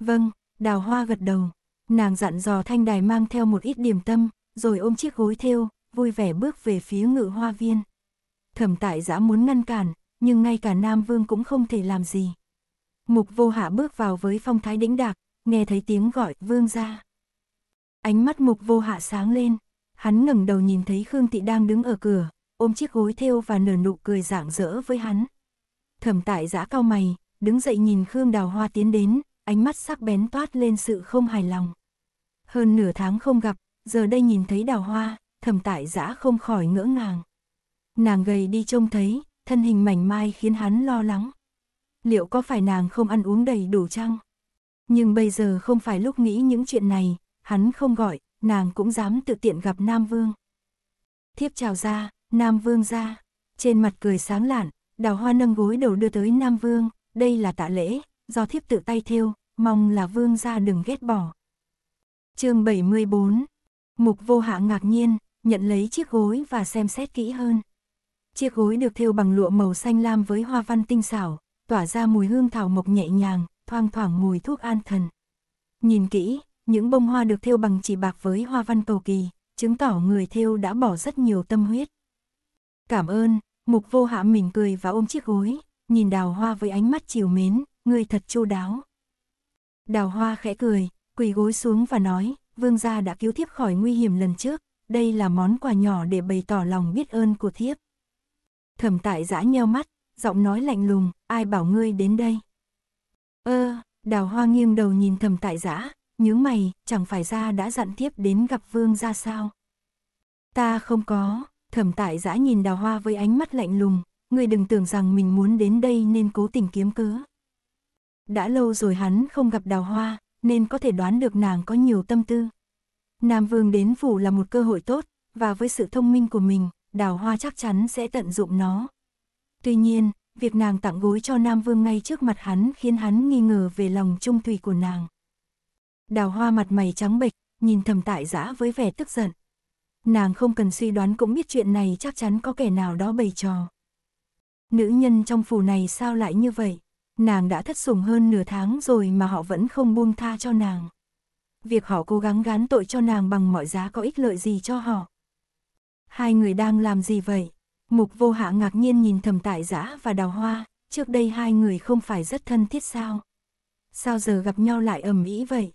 Vâng, Đào Hoa gật đầu, nàng dặn dò thanh đài mang theo một ít điểm tâm, rồi ôm chiếc gối thêu, vui vẻ bước về phía ngự hoa viên. Thẩm tại giã muốn ngăn cản, nhưng ngay cả Nam Vương cũng không thể làm gì. Mục vô hạ bước vào với phong thái đĩnh đạc, nghe thấy tiếng gọi Vương ra. Ánh mắt mục vô hạ sáng lên, hắn ngẩng đầu nhìn thấy Khương Tị đang đứng ở cửa, ôm chiếc gối thêu và nở nụ cười rạng rỡ với hắn. Thẩm tại giã cao mày, đứng dậy nhìn Khương Đào Hoa tiến đến, ánh mắt sắc bén toát lên sự không hài lòng. Hơn nửa tháng không gặp, giờ đây nhìn thấy Đào Hoa, thẩm tại giã không khỏi ngỡ ngàng. Nàng gầy đi trông thấy, thân hình mảnh mai khiến hắn lo lắng. Liệu có phải nàng không ăn uống đầy đủ chăng? Nhưng bây giờ không phải lúc nghĩ những chuyện này, hắn không gọi, nàng cũng dám tự tiện gặp Nam Vương. Thiếp chào ra, Nam Vương ra, trên mặt cười sáng lạn, đào hoa nâng gối đầu đưa tới Nam Vương, đây là tạ lễ, do thiếp tự tay thêu, mong là Vương ra đừng ghét bỏ. chương 74 Mục vô hạ ngạc nhiên, nhận lấy chiếc gối và xem xét kỹ hơn. Chiếc gối được thêu bằng lụa màu xanh lam với hoa văn tinh xảo, tỏa ra mùi hương thảo mộc nhẹ nhàng, thoang thoảng mùi thuốc an thần. Nhìn kỹ, những bông hoa được thêu bằng chỉ bạc với hoa văn cầu kỳ, chứng tỏ người thêu đã bỏ rất nhiều tâm huyết. Cảm ơn, mục vô hạ mỉm cười và ôm chiếc gối, nhìn đào hoa với ánh mắt chiều mến, người thật chu đáo. Đào hoa khẽ cười, quỳ gối xuống và nói, vương gia đã cứu thiếp khỏi nguy hiểm lần trước, đây là món quà nhỏ để bày tỏ lòng biết ơn của thiếp. Thẩm tại giã nheo mắt, giọng nói lạnh lùng, ai bảo ngươi đến đây. Ơ, đào hoa nghiêng đầu nhìn thẩm tại giã, nhướng mày, chẳng phải ra đã dặn thiếp đến gặp vương gia sao. Ta không có, thẩm tại giã nhìn đào hoa với ánh mắt lạnh lùng, ngươi đừng tưởng rằng mình muốn đến đây nên cố tình kiếm cớ. Đã lâu rồi hắn không gặp đào hoa, nên có thể đoán được nàng có nhiều tâm tư. Nam Vương đến phủ là một cơ hội tốt, và với sự thông minh của mình, đào hoa chắc chắn sẽ tận dụng nó. Tuy nhiên, việc nàng tặng gối cho Nam Vương ngay trước mặt hắn khiến hắn nghi ngờ về lòng trung thủy của nàng. Đào hoa mặt mày trắng bệch, nhìn thầm tại giã với vẻ tức giận. Nàng không cần suy đoán cũng biết chuyện này chắc chắn có kẻ nào đó bày trò. Nữ nhân trong phủ này sao lại như vậy? Nàng đã thất sủng hơn nửa tháng rồi mà họ vẫn không buông tha cho nàng. Việc họ cố gắng gán tội cho nàng bằng mọi giá có ích lợi gì cho họ. Hai người đang làm gì vậy? Mục vô hạ ngạc nhiên nhìn thầm tại giã và đào hoa, trước đây hai người không phải rất thân thiết sao? Sao giờ gặp nhau lại ầm ĩ vậy?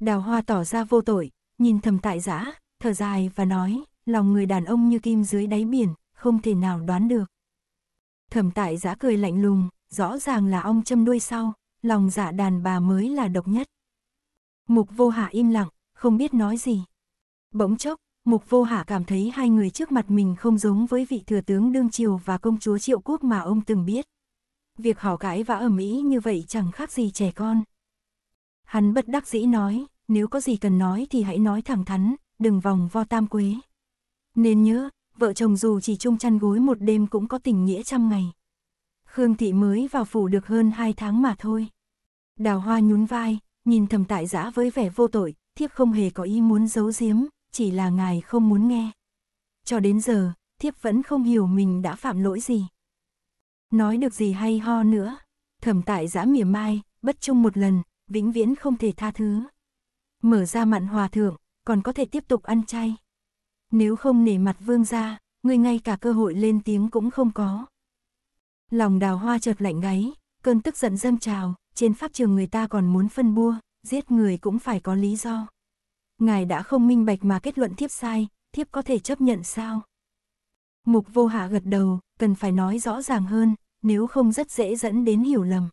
Đào hoa tỏ ra vô tội, nhìn thầm tại giã, thở dài và nói, lòng người đàn ông như kim dưới đáy biển, không thể nào đoán được. Thẩm tại giã cười lạnh lùng, rõ ràng là ông châm đuôi sau, lòng dạ đàn bà mới là độc nhất. Mục vô hạ im lặng, không biết nói gì. Bỗng chốc, Mục vô hạ cảm thấy hai người trước mặt mình không giống với vị thừa tướng đương triều và công chúa triệu quốc mà ông từng biết. Việc họ cãi vã ở mỹ như vậy chẳng khác gì trẻ con. Hắn bất đắc dĩ nói, nếu có gì cần nói thì hãy nói thẳng thắn, đừng vòng vo tam quế. Nên nhớ, vợ chồng dù chỉ chung chăn gối một đêm cũng có tình nghĩa trăm ngày. Khương Thị mới vào phủ được hơn hai tháng mà thôi. Đào hoa nhún vai, nhìn thầm tại giã với vẻ vô tội, thiếp không hề có ý muốn giấu giếm, chỉ là ngài không muốn nghe. Cho đến giờ, thiếp vẫn không hiểu mình đã phạm lỗi gì. Nói được gì hay ho nữa, thẩm tại giã mỉa mai, bất trung một lần, vĩnh viễn không thể tha thứ. Mở ra mặn hòa thượng, còn có thể tiếp tục ăn chay. Nếu không nể mặt vương gia, ngươi ngay cả cơ hội lên tiếng cũng không có. Lòng đào hoa chợt lạnh gáy, cơn tức giận dâng trào, trên pháp trường người ta còn muốn phân bua, giết người cũng phải có lý do. Ngài đã không minh bạch mà kết luận thiếp sai, thiếp có thể chấp nhận sao? Mục vô hạ gật đầu, cần phải nói rõ ràng hơn, nếu không rất dễ dẫn đến hiểu lầm.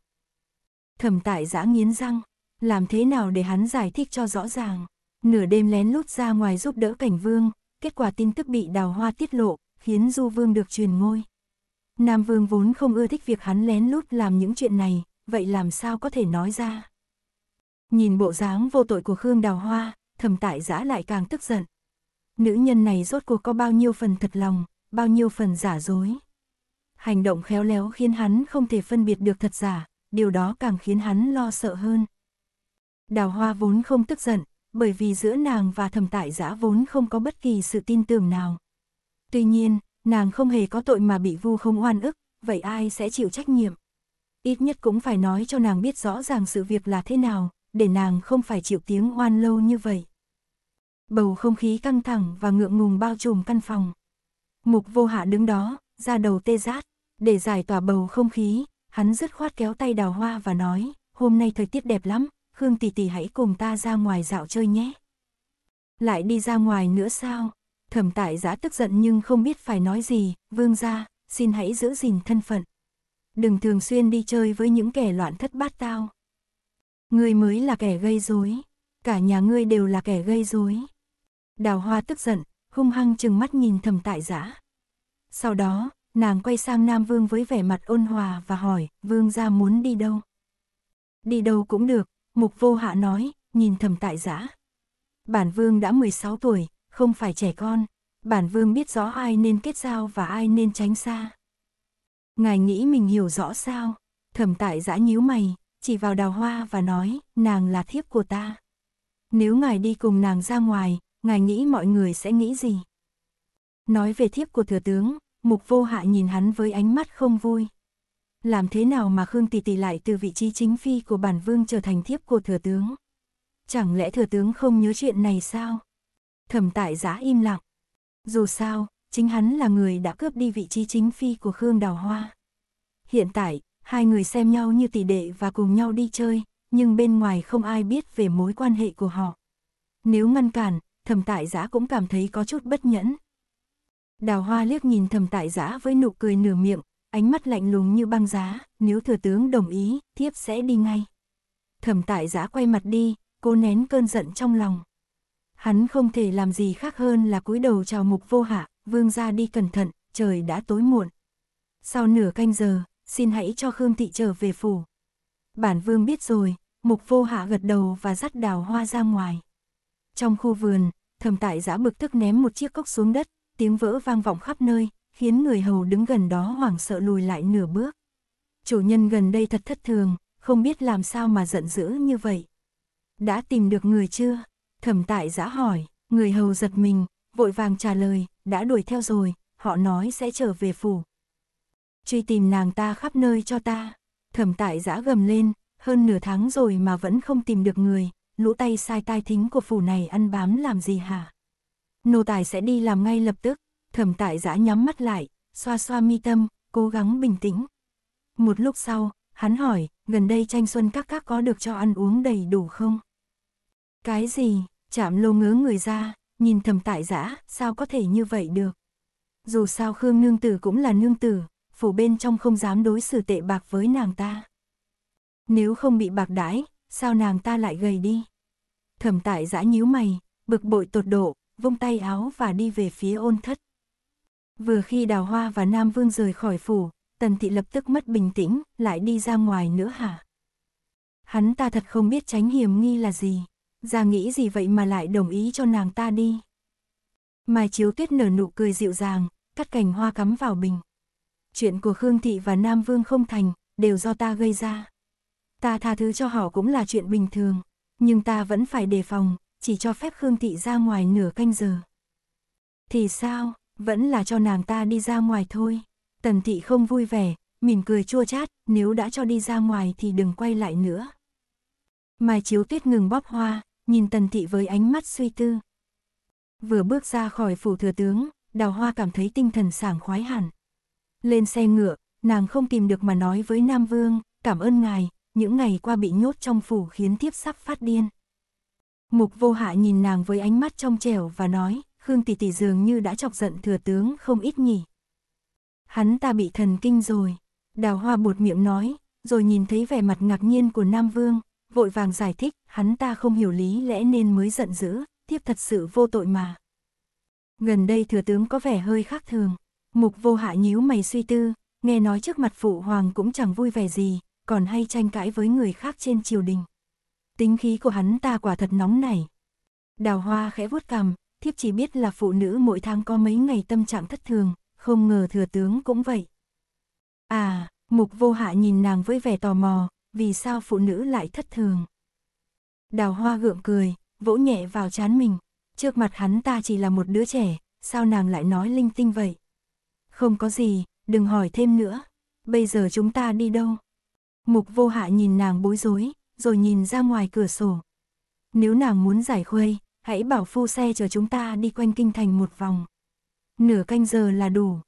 Thẩm tại giã nghiến răng, làm thế nào để hắn giải thích cho rõ ràng. Nửa đêm lén lút ra ngoài giúp đỡ cảnh vương, kết quả tin tức bị đào hoa tiết lộ, khiến du vương được truyền ngôi. Nam vương vốn không ưa thích việc hắn lén lút làm những chuyện này, vậy làm sao có thể nói ra. Nhìn bộ dáng vô tội của Khương Đào Hoa, thầm tại giã lại càng tức giận. Nữ nhân này rốt cuộc có bao nhiêu phần thật lòng, bao nhiêu phần giả dối. Hành động khéo léo khiến hắn không thể phân biệt được thật giả, điều đó càng khiến hắn lo sợ hơn. Đào Hoa vốn không tức giận, bởi vì giữa nàng và thẩm tại giã vốn không có bất kỳ sự tin tưởng nào. Tuy nhiên, nàng không hề có tội mà bị vu không oan ức, vậy ai sẽ chịu trách nhiệm? Ít nhất cũng phải nói cho nàng biết rõ ràng sự việc là thế nào, để nàng không phải chịu tiếng oan lâu như vậy. Bầu không khí căng thẳng và ngượng ngùng bao trùm căn phòng. Mục vô hạ đứng đó, ra đầu tê rát, để giải tỏa bầu không khí, hắn dứt khoát kéo tay đào hoa và nói, hôm nay thời tiết đẹp lắm, Khương tỷ tỷ hãy cùng ta ra ngoài dạo chơi nhé. Lại đi ra ngoài nữa sao? Thẩm tại giã tức giận nhưng không biết phải nói gì, vương ra, xin hãy giữ gìn thân phận. Đừng thường xuyên đi chơi với những kẻ loạn thất bát tao. Ngươi mới là kẻ gây rối, cả nhà ngươi đều là kẻ gây rối. Đào hoa tức giận, hung hăng chừng mắt nhìn thầm tại giã. Sau đó, nàng quay sang Nam Vương với vẻ mặt ôn hòa và hỏi, Vương gia muốn đi đâu? Đi đâu cũng được, Mục vô hạ nói, nhìn thầm tại giã. Bản Vương đã 16 tuổi, không phải trẻ con, bản Vương biết rõ ai nên kết giao và ai nên tránh xa. Ngài nghĩ mình hiểu rõ sao? Thẩm tại giã nhíu mày, chỉ vào đào hoa và nói, nàng là thiếp của ta. Nếu ngài đi cùng nàng ra ngoài, ngài nghĩ mọi người sẽ nghĩ gì? Nói về thiếp của thừa tướng, mục vô hạ nhìn hắn với ánh mắt không vui. Làm thế nào mà Khương Tỷ Tỷ lại từ vị trí chính phi của bản vương trở thành thiếp của thừa tướng? Chẳng lẽ thừa tướng không nhớ chuyện này sao? Thẩm tại giá im lặng. Dù sao, chính hắn là người đã cướp đi vị trí chính phi của Khương Đào Hoa. Hiện tại, hai người xem nhau như tỷ đệ và cùng nhau đi chơi, nhưng bên ngoài không ai biết về mối quan hệ của họ. Nếu ngăn cản, thẩm tại giã cũng cảm thấy có chút bất nhẫn. Đào hoa liếc nhìn thẩm tại giã với nụ cười nửa miệng, ánh mắt lạnh lùng như băng giá, nếu thừa tướng đồng ý, thiếp sẽ đi ngay. Thẩm tại giã quay mặt đi, cố nén cơn giận trong lòng. Hắn không thể làm gì khác hơn là cúi đầu chào mục vô hạ, vương ra đi cẩn thận, trời đã tối muộn. Sau nửa canh giờ, xin hãy cho Khương Thị trở về phủ. Bản vương biết rồi, mục vô hạ gật đầu và dắt đào hoa ra ngoài. Trong khu vườn, Thẩm tại giã bực tức ném một chiếc cốc xuống đất, tiếng vỡ vang vọng khắp nơi, khiến người hầu đứng gần đó hoảng sợ lùi lại nửa bước. Chủ nhân gần đây thật thất thường, không biết làm sao mà giận dữ như vậy. Đã tìm được người chưa? Thẩm tại giã hỏi, người hầu giật mình, vội vàng trả lời, đã đuổi theo rồi, họ nói sẽ trở về phủ. Truy tìm nàng ta khắp nơi cho ta. Thẩm tại giã gầm lên, hơn nửa tháng rồi mà vẫn không tìm được người, lũ tay sai tai thính của phủ này ăn bám làm gì hả? Nô tài sẽ đi làm ngay lập tức, thẩm tại giã nhắm mắt lại, xoa xoa mi tâm, cố gắng bình tĩnh. Một lúc sau, hắn hỏi, gần đây tranh xuân các các có được cho ăn uống đầy đủ không? Cái gì, chạm lô ngớ người ra, nhìn thầm tại giã, sao có thể như vậy được? Dù sao Khương Nương Tử cũng là nương tử, phủ bên trong không dám đối xử tệ bạc với nàng ta. Nếu không bị bạc đãi, sao nàng ta lại gầy đi? Thẩm tại giã nhíu mày, bực bội tột độ, vung tay áo và đi về phía ôn thất. Vừa khi Đào Hoa và Nam Vương rời khỏi phủ, Tần Thị lập tức mất bình tĩnh, lại đi ra ngoài nữa hả? Hắn ta thật không biết tránh hiểm nghi là gì, ra nghĩ gì vậy mà lại đồng ý cho nàng ta đi. Mai Chiếu Tuyết nở nụ cười dịu dàng, cắt cành hoa cắm vào bình. Chuyện của Khương Thị và Nam Vương không thành, đều do ta gây ra. Ta tha thứ cho họ cũng là chuyện bình thường, nhưng ta vẫn phải đề phòng, chỉ cho phép Khương Thị ra ngoài nửa canh giờ. Thì sao, vẫn là cho nàng ta đi ra ngoài thôi. Tần Thị không vui vẻ, mỉm cười chua chát, nếu đã cho đi ra ngoài thì đừng quay lại nữa. Mai Chiếu Tuyết ngừng bóp hoa, nhìn Tần Thị với ánh mắt suy tư. Vừa bước ra khỏi phủ thừa tướng, đào hoa cảm thấy tinh thần sảng khoái hẳn. Lên xe ngựa, nàng không tìm được mà nói với Nam Vương, cảm ơn ngài, những ngày qua bị nhốt trong phủ khiến thiếp sắp phát điên. Mục vô hạ nhìn nàng với ánh mắt trong trẻo và nói, Khương tỷ tỷ dường như đã chọc giận thừa tướng không ít nhỉ. Hắn ta bị thần kinh rồi, đào hoa buột miệng nói, rồi nhìn thấy vẻ mặt ngạc nhiên của Nam Vương, vội vàng giải thích, hắn ta không hiểu lý lẽ nên mới giận dữ, tiếp thật sự vô tội mà. Gần đây thừa tướng có vẻ hơi khác thường, mục vô hạ nhíu mày suy tư, nghe nói trước mặt phụ hoàng cũng chẳng vui vẻ gì, còn hay tranh cãi với người khác trên triều đình. Tính khí của hắn ta quả thật nóng nảy. Đào hoa khẽ vuốt cằm, thiếp chỉ biết là phụ nữ mỗi tháng có mấy ngày tâm trạng thất thường, không ngờ thừa tướng cũng vậy. À, mục vô hạ nhìn nàng với vẻ tò mò, vì sao phụ nữ lại thất thường. Đào hoa gượng cười, vỗ nhẹ vào chán mình, trước mặt hắn ta chỉ là một đứa trẻ, sao nàng lại nói linh tinh vậy? Không có gì, đừng hỏi thêm nữa, bây giờ chúng ta đi đâu? Mục vô hạ nhìn nàng bối rối, rồi nhìn ra ngoài cửa sổ. Nếu nàng muốn giải khuây, hãy bảo phu xe chờ chúng ta đi quanh kinh thành một vòng. Nửa canh giờ là đủ.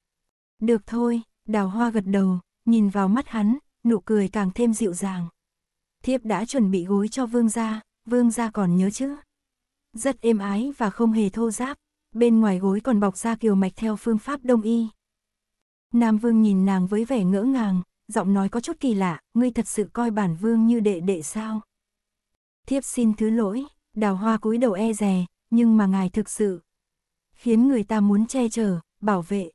Được thôi, đào hoa gật đầu, nhìn vào mắt hắn, nụ cười càng thêm dịu dàng. Thiếp đã chuẩn bị gối cho vương gia, vương gia còn nhớ chứ. Rất êm ái và không hề thô giáp, bên ngoài gối còn bọc da kiều mạch theo phương pháp đông y. Nam vương nhìn nàng với vẻ ngỡ ngàng, giọng nói có chút kỳ lạ, ngươi thật sự coi bản vương như đệ đệ sao? Thiếp xin thứ lỗi, đào hoa cúi đầu e rè, nhưng mà ngài thực sự khiến người ta muốn che chở, bảo vệ.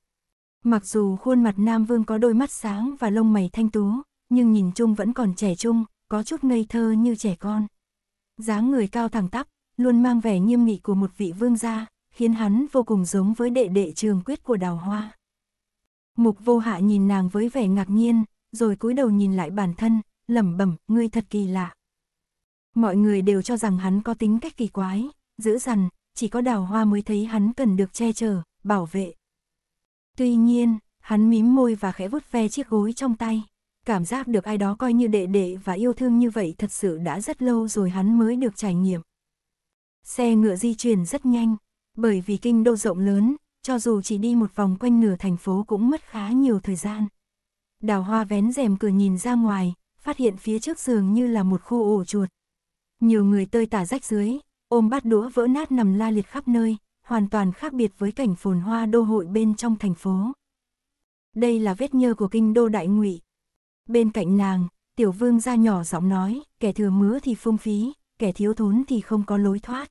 Mặc dù khuôn mặt Nam Vương có đôi mắt sáng và lông mày thanh tú, nhưng nhìn chung vẫn còn trẻ trung, có chút ngây thơ như trẻ con. dáng người cao thẳng tắp, luôn mang vẻ nghiêm nghị của một vị vương gia, khiến hắn vô cùng giống với đệ đệ trường quyết của đào hoa. Mục vô hạ nhìn nàng với vẻ ngạc nhiên, rồi cúi đầu nhìn lại bản thân, lẩm bẩm, ngươi thật kỳ lạ. Mọi người đều cho rằng hắn có tính cách kỳ quái, dữ dằn, chỉ có đào hoa mới thấy hắn cần được che chở, bảo vệ. Tuy nhiên, hắn mím môi và khẽ vuốt ve chiếc gối trong tay. Cảm giác được ai đó coi như đệ đệ và yêu thương như vậy thật sự đã rất lâu rồi hắn mới được trải nghiệm. Xe ngựa di chuyển rất nhanh, bởi vì kinh đô rộng lớn, cho dù chỉ đi một vòng quanh nửa thành phố cũng mất khá nhiều thời gian. Đào hoa vén rèm cửa nhìn ra ngoài, phát hiện phía trước giường như là một khu ổ chuột. Nhiều người tơi tả rách dưới, ôm bát đũa vỡ nát nằm la liệt khắp nơi, hoàn toàn khác biệt với cảnh phồn hoa đô hội bên trong thành phố. Đây là vết nhơ của kinh đô đại ngụy. Bên cạnh nàng, tiểu vương ra nhỏ giọng nói, kẻ thừa mứa thì phung phí, kẻ thiếu thốn thì không có lối thoát.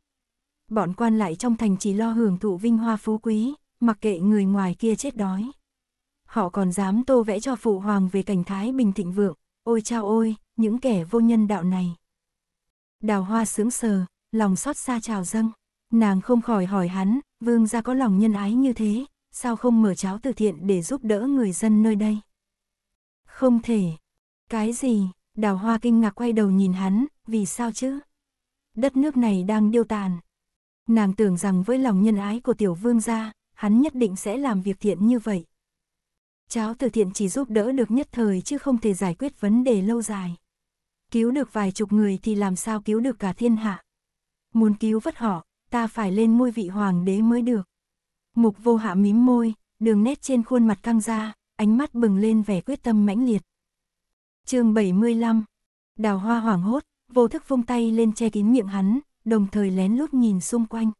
Bọn quan lại trong thành chỉ lo hưởng thụ vinh hoa phú quý, mặc kệ người ngoài kia chết đói. Họ còn dám tô vẽ cho phụ hoàng về cảnh thái bình thịnh vượng, ôi chao ôi, những kẻ vô nhân đạo này. Đào hoa sướng sờ, lòng xót xa trào dâng. Nàng không khỏi hỏi hắn, vương gia có lòng nhân ái như thế, sao không mở cháo từ thiện để giúp đỡ người dân nơi đây? Không thể. Cái gì? Đào hoa kinh ngạc quay đầu nhìn hắn, vì sao chứ? Đất nước này đang điêu tàn. Nàng tưởng rằng với lòng nhân ái của tiểu vương gia, hắn nhất định sẽ làm việc thiện như vậy. Cháo từ thiện chỉ giúp đỡ được nhất thời chứ không thể giải quyết vấn đề lâu dài. Cứu được vài chục người thì làm sao cứu được cả thiên hạ. Muốn cứu vất họ, ta phải lên ngôi vị hoàng đế mới được. Mục vô hạ mím môi, đường nét trên khuôn mặt căng ra, ánh mắt bừng lên vẻ quyết tâm mãnh liệt. chương 75 Đào hoa hoảng hốt, vô thức vung tay lên che kín miệng hắn, đồng thời lén lút nhìn xung quanh.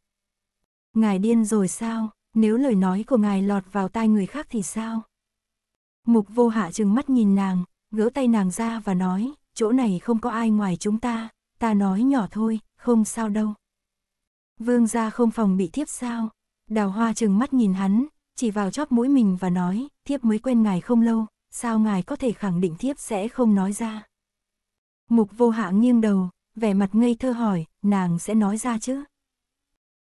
Ngài điên rồi sao, nếu lời nói của ngài lọt vào tai người khác thì sao? Mục vô hạ trừng mắt nhìn nàng, gỡ tay nàng ra và nói, chỗ này không có ai ngoài chúng ta, ta nói nhỏ thôi, không sao đâu. Vương gia không phòng bị thiếp sao? Đào hoa trừng mắt nhìn hắn, chỉ vào chóp mũi mình và nói, thiếp mới quen ngài không lâu, sao ngài có thể khẳng định thiếp sẽ không nói ra? Mục vô hạ nghiêng đầu, vẻ mặt ngây thơ hỏi, nàng sẽ nói ra chứ?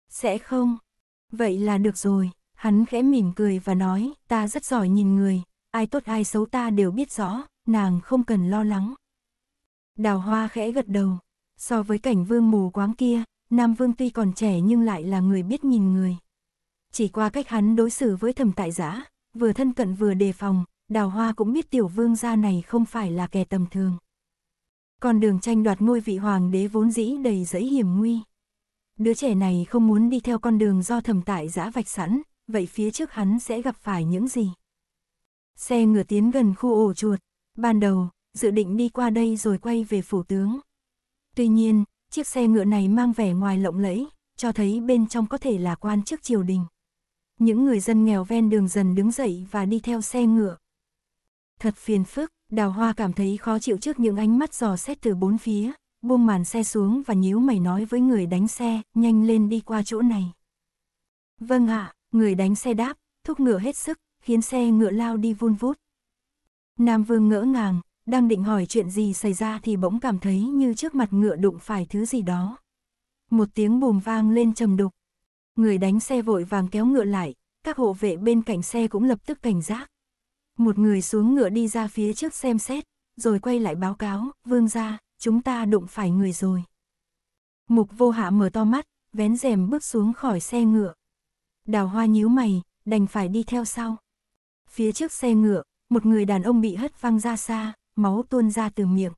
Sẽ không. Vậy là được rồi, hắn khẽ mỉm cười và nói, ta rất giỏi nhìn người, ai tốt ai xấu ta đều biết rõ, nàng không cần lo lắng. Đào hoa khẽ gật đầu, so với cảnh vương mù quáng kia, Nam Vương tuy còn trẻ nhưng lại là người biết nhìn người. Chỉ qua cách hắn đối xử với thẩm tại giã, vừa thân cận vừa đề phòng, đào hoa cũng biết tiểu vương gia này không phải là kẻ tầm thường. Còn đường tranh đoạt ngôi vị hoàng đế vốn dĩ đầy rẫy hiểm nguy. Đứa trẻ này không muốn đi theo con đường do thẩm tại giã vạch sẵn, vậy phía trước hắn sẽ gặp phải những gì? Xe ngựa tiến gần khu ổ chuột, ban đầu, dự định đi qua đây rồi quay về phủ tướng. Tuy nhiên, chiếc xe ngựa này mang vẻ ngoài lộng lẫy, cho thấy bên trong có thể là quan chức triều đình. Những người dân nghèo ven đường dần đứng dậy và đi theo xe ngựa. Thật phiền phức, đào hoa cảm thấy khó chịu trước những ánh mắt dò xét từ bốn phía, buông màn xe xuống và nhíu mày nói với người đánh xe, nhanh lên đi qua chỗ này. Vâng ạ, người đánh xe đáp, thúc ngựa hết sức, khiến xe ngựa lao đi vun vút. Nam Vương ngỡ ngàng, đang định hỏi chuyện gì xảy ra thì bỗng cảm thấy như trước mặt ngựa đụng phải thứ gì đó. Một tiếng bùm vang lên trầm đục. Người đánh xe vội vàng kéo ngựa lại, các hộ vệ bên cạnh xe cũng lập tức cảnh giác. Một người xuống ngựa đi ra phía trước xem xét, rồi quay lại báo cáo, vương ra, chúng ta đụng phải người rồi. Mục vô hạ mở to mắt, vén rèm bước xuống khỏi xe ngựa. Đào hoa nhíu mày, đành phải đi theo sau. Phía trước xe ngựa, một người đàn ông bị hất văng ra xa, máu tuôn ra từ miệng.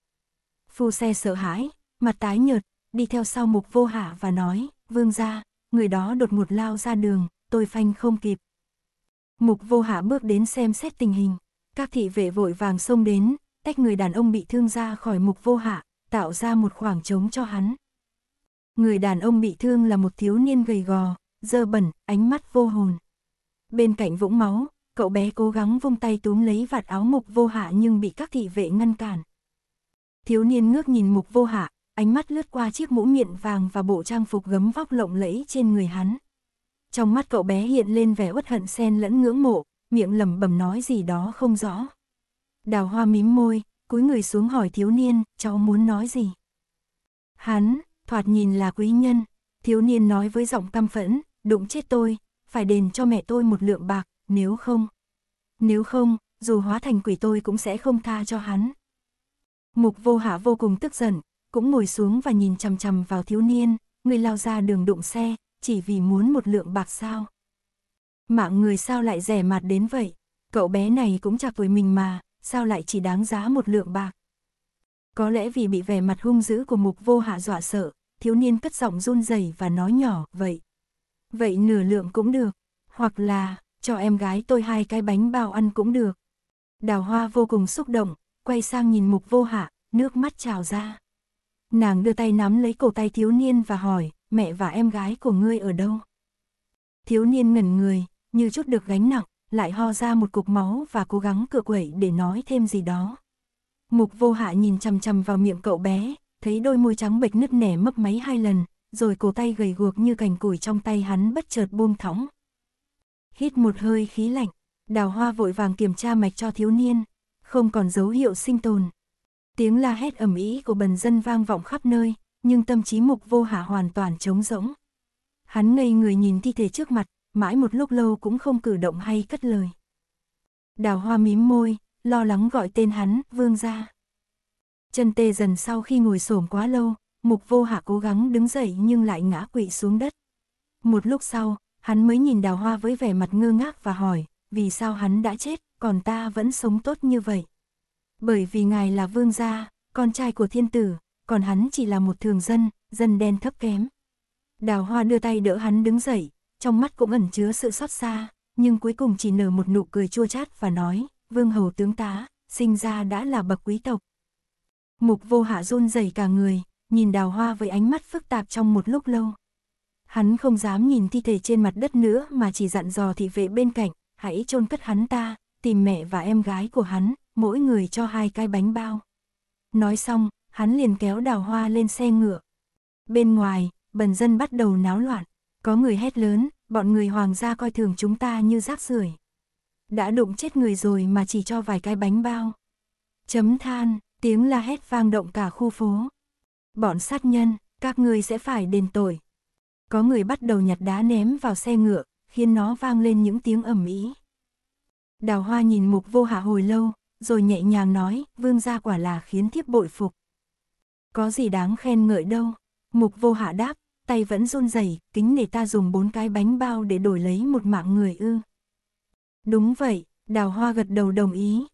Phu xe sợ hãi, mặt tái nhợt, đi theo sau mục vô hạ và nói, vương ra, người đó đột ngột lao ra đường, tôi phanh không kịp. Mục vô hạ bước đến xem xét tình hình, các thị vệ vội vàng xông đến, tách người đàn ông bị thương ra khỏi mục vô hạ, tạo ra một khoảng trống cho hắn. Người đàn ông bị thương là một thiếu niên gầy gò, dơ bẩn, ánh mắt vô hồn. Bên cạnh vũng máu, cậu bé cố gắng vung tay túm lấy vạt áo mục vô hạ nhưng bị các thị vệ ngăn cản. Thiếu niên ngước nhìn mục vô hạ, ánh mắt lướt qua chiếc mũ miệng vàng và bộ trang phục gấm vóc lộng lẫy trên người hắn. Trong mắt cậu bé hiện lên vẻ uất hận xen lẫn ngưỡng mộ, miệng lẩm bẩm nói gì đó không rõ. Đào hoa mím môi, cúi người xuống hỏi thiếu niên, cháu muốn nói gì? Hắn, thoạt nhìn là quý nhân, thiếu niên nói với giọng căm phẫn, đụng chết tôi, phải đền cho mẹ tôi một lượng bạc, nếu không. Nếu không, dù hóa thành quỷ tôi cũng sẽ không tha cho hắn. Mục vô hạ vô cùng tức giận, cũng ngồi xuống và nhìn chằm chằm vào thiếu niên, người lao ra đường đụng xe, chỉ vì muốn một lượng bạc sao. Mạng người sao lại rẻ mặt đến vậy, cậu bé này cũng chạc tuổi mình mà, sao lại chỉ đáng giá một lượng bạc. Có lẽ vì bị vẻ mặt hung dữ của mục vô hạ dọa sợ, thiếu niên cất giọng run rẩy và nói nhỏ, vậy. Vậy nửa lượng cũng được, hoặc là, cho em gái tôi hai cái bánh bao ăn cũng được. Đào hoa vô cùng xúc động, quay sang nhìn mục vô hạ, nước mắt trào ra. Nàng đưa tay nắm lấy cổ tay thiếu niên và hỏi, mẹ và em gái của ngươi ở đâu? Thiếu niên ngẩn người, như chút được gánh nặng, lại ho ra một cục máu và cố gắng cựa quẩy để nói thêm gì đó. Mục vô hạ nhìn chằm chằm vào miệng cậu bé, thấy đôi môi trắng bệch nứt nẻ mấp máy hai lần, rồi cổ tay gầy guộc như cành củi trong tay hắn bất chợt buông thõng. Hít một hơi khí lạnh, đào hoa vội vàng kiểm tra mạch cho thiếu niên, không còn dấu hiệu sinh tồn. Tiếng la hét ầm ĩ của bần dân vang vọng khắp nơi, nhưng tâm trí mục vô hạ hoàn toàn trống rỗng. Hắn ngây người nhìn thi thể trước mặt, mãi một lúc lâu cũng không cử động hay cất lời. Đào hoa mím môi, lo lắng gọi tên hắn, vương ra. Chân tê dần sau khi ngồi xổm quá lâu, mục vô hạ cố gắng đứng dậy nhưng lại ngã quỵ xuống đất. Một lúc sau, hắn mới nhìn đào hoa với vẻ mặt ngơ ngác và hỏi, vì sao hắn đã chết, còn ta vẫn sống tốt như vậy. Bởi vì ngài là vương gia, con trai của thiên tử, còn hắn chỉ là một thường dân, dân đen thấp kém. Đào hoa đưa tay đỡ hắn đứng dậy, trong mắt cũng ẩn chứa sự xót xa, nhưng cuối cùng chỉ nở một nụ cười chua chát và nói, vương hầu tướng tá, sinh ra đã là bậc quý tộc. Mục vô hạ run rẩy cả người, nhìn đào hoa với ánh mắt phức tạp trong một lúc lâu. Hắn không dám nhìn thi thể trên mặt đất nữa mà chỉ dặn dò thị vệ bên cạnh, hãy chôn cất hắn ta, tìm mẹ và em gái của hắn, mỗi người cho hai cái bánh bao. Nói xong, hắn liền kéo đào hoa lên xe ngựa. Bên ngoài, bần dân bắt đầu náo loạn, có người hét lớn, bọn người hoàng gia coi thường chúng ta như rác rưởi. Đã đụng chết người rồi mà chỉ cho vài cái bánh bao. Chấm than, tiếng la hét vang động cả khu phố. Bọn sát nhân, các người sẽ phải đền tội. Có người bắt đầu nhặt đá ném vào xe ngựa, khiến nó vang lên những tiếng ầm ĩ. Đào hoa nhìn mục vô hạ hồi lâu, rồi nhẹ nhàng nói, vương gia quả là khiến thiếp bội phục. Có gì đáng khen ngợi đâu, mục vô hạ đáp, tay vẫn run rẩy, kính để ta dùng bốn cái bánh bao để đổi lấy một mạng người ư. Đúng vậy, đào hoa gật đầu đồng ý.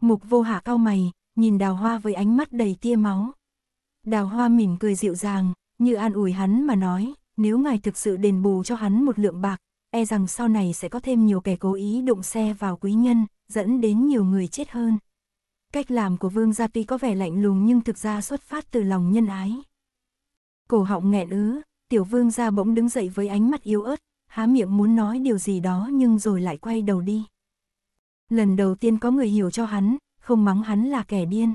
Mục vô hạ cau mày, nhìn đào hoa với ánh mắt đầy tia máu. Đào hoa mỉm cười dịu dàng, như an ủi hắn mà nói, nếu ngài thực sự đền bù cho hắn một lượng bạc, e rằng sau này sẽ có thêm nhiều kẻ cố ý đụng xe vào quý nhân, dẫn đến nhiều người chết hơn. Cách làm của vương gia tuy có vẻ lạnh lùng nhưng thực ra xuất phát từ lòng nhân ái. Cổ họng nghẹn ứ, tiểu vương gia bỗng đứng dậy với ánh mắt yếu ớt, há miệng muốn nói điều gì đó nhưng rồi lại quay đầu đi. Lần đầu tiên có người hiểu cho hắn, không mắng hắn là kẻ điên.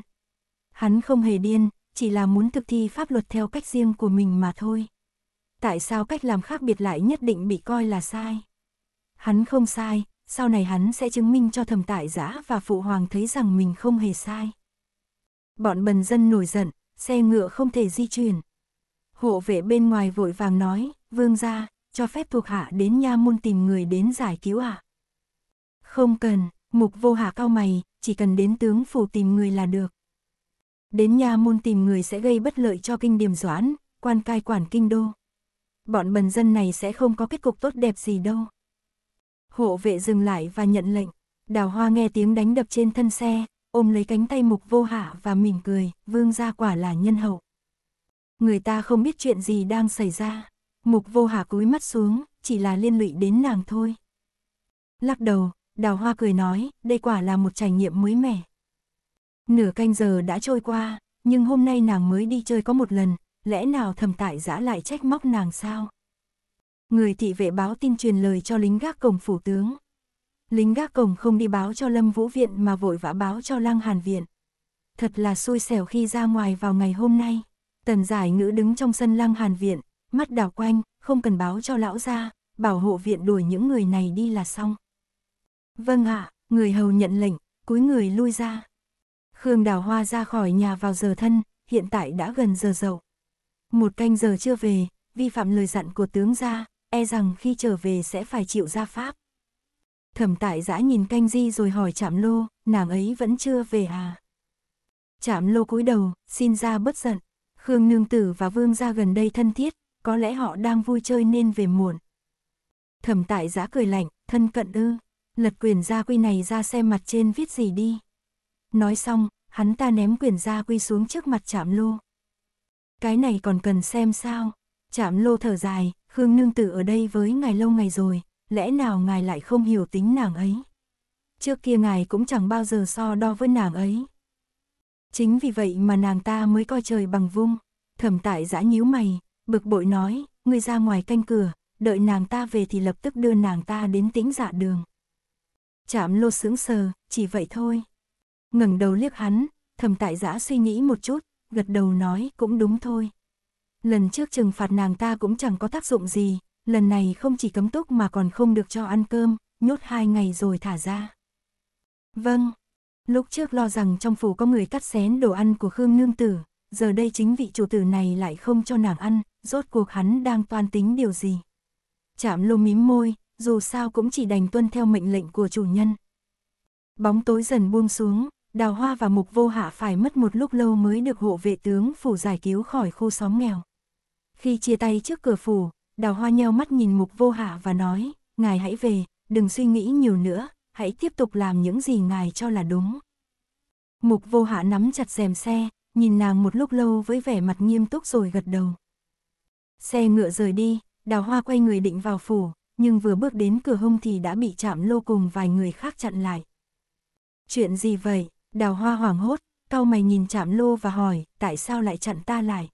Hắn không hề điên, chỉ là muốn thực thi pháp luật theo cách riêng của mình mà thôi. Tại sao cách làm khác biệt lại nhất định bị coi là sai? Hắn không sai, sau này hắn sẽ chứng minh cho thầm tại giã và phụ hoàng thấy rằng mình không hề sai. Bọn bần dân nổi giận, xe ngựa không thể di chuyển. Hộ vệ bên ngoài vội vàng nói, vương gia, cho phép thuộc hạ đến nha môn tìm người đến giải cứu ạ. À? Không cần, mục vô hạ cao mày, chỉ cần đến tướng phủ tìm người là được. Đến nha môn tìm người sẽ gây bất lợi cho kinh điểm doãn, quan cai quản kinh đô. Bọn bần dân này sẽ không có kết cục tốt đẹp gì đâu. Hộ vệ dừng lại và nhận lệnh. Đào hoa nghe tiếng đánh đập trên thân xe, ôm lấy cánh tay mục vô hạ và mỉm cười, vương gia quả là nhân hậu. Người ta không biết chuyện gì đang xảy ra. Mục vô hạ cúi mắt xuống, chỉ là liên lụy đến nàng thôi. Lắc đầu, đào hoa cười nói, đây quả là một trải nghiệm mới mẻ. Nửa canh giờ đã trôi qua, nhưng hôm nay nàng mới đi chơi có một lần, lẽ nào thầm tại giã lại trách móc nàng sao? Người thị vệ báo tin truyền lời cho lính gác cổng phủ tướng. Lính gác cổng không đi báo cho Lâm Vũ Viện mà vội vã báo cho Lăng Hàn Viện. Thật là xui xẻo khi ra ngoài vào ngày hôm nay. Tần giải ngữ đứng trong sân Lăng Hàn Viện, mắt đảo quanh, không cần báo cho lão ra, bảo hộ viện đuổi những người này đi là xong. Vâng ạ, người hầu nhận lệnh, cúi người lui ra. Khương Đào Hoa ra khỏi nhà vào giờ thân, hiện tại đã gần giờ dậu. Một canh giờ chưa về, vi phạm lời dặn của tướng gia, e rằng khi trở về sẽ phải chịu gia pháp. Thẩm tại giã nhìn canh di rồi hỏi chạm lô, nàng ấy vẫn chưa về à? Chạm lô cúi đầu, xin ra bất giận. Khương nương tử và vương gia gần đây thân thiết, có lẽ họ đang vui chơi nên về muộn. Thẩm tại giã cười lạnh, thân cận ư, lật quyền gia quy này ra xem mặt trên viết gì đi. Nói xong, hắn ta ném quyền gia quy xuống trước mặt chạm lô. Cái này còn cần xem sao? Chạm lô thở dài, Khương Nương Tử ở đây với ngài lâu ngày rồi, lẽ nào ngài lại không hiểu tính nàng ấy? Trước kia ngài cũng chẳng bao giờ so đo với nàng ấy. Chính vì vậy mà nàng ta mới coi trời bằng vung. Thẩm tại giã nhíu mày, bực bội nói, ngươi ra ngoài canh cửa, đợi nàng ta về thì lập tức đưa nàng ta đến tĩnh dạ đường. Chạm lô sướng sờ, chỉ vậy thôi. ngẩng đầu liếc hắn, thầm tại giã suy nghĩ một chút, gật đầu nói cũng đúng thôi. Lần trước trừng phạt nàng ta cũng chẳng có tác dụng gì, lần này không chỉ cấm túc mà còn không được cho ăn cơm, nhốt hai ngày rồi thả ra. Vâng, lúc trước lo rằng trong phủ có người cắt xén đồ ăn của Khương Nương Tử, giờ đây chính vị chủ tử này lại không cho nàng ăn, rốt cuộc hắn đang toan tính điều gì. Chạm lô mím môi, dù sao cũng chỉ đành tuân theo mệnh lệnh của chủ nhân. Bóng tối dần buông xuống, Đào Hoa và Mục Vô Hạ phải mất một lúc lâu mới được hộ vệ tướng phủ giải cứu khỏi khu xóm nghèo. Khi chia tay trước cửa phủ, Đào Hoa nheo mắt nhìn Mục Vô Hạ và nói, ngài hãy về, đừng suy nghĩ nhiều nữa, hãy tiếp tục làm những gì ngài cho là đúng. Mục Vô Hạ nắm chặt rèm xe, nhìn nàng một lúc lâu với vẻ mặt nghiêm túc rồi gật đầu. Xe ngựa rời đi, Đào Hoa quay người định vào phủ, nhưng vừa bước đến cửa hông thì đã bị chạm lô cùng vài người khác chặn lại. Chuyện gì vậy? Đào hoa hoảng hốt, cau mày nhìn chạm lô và hỏi, tại sao lại chặn ta lại?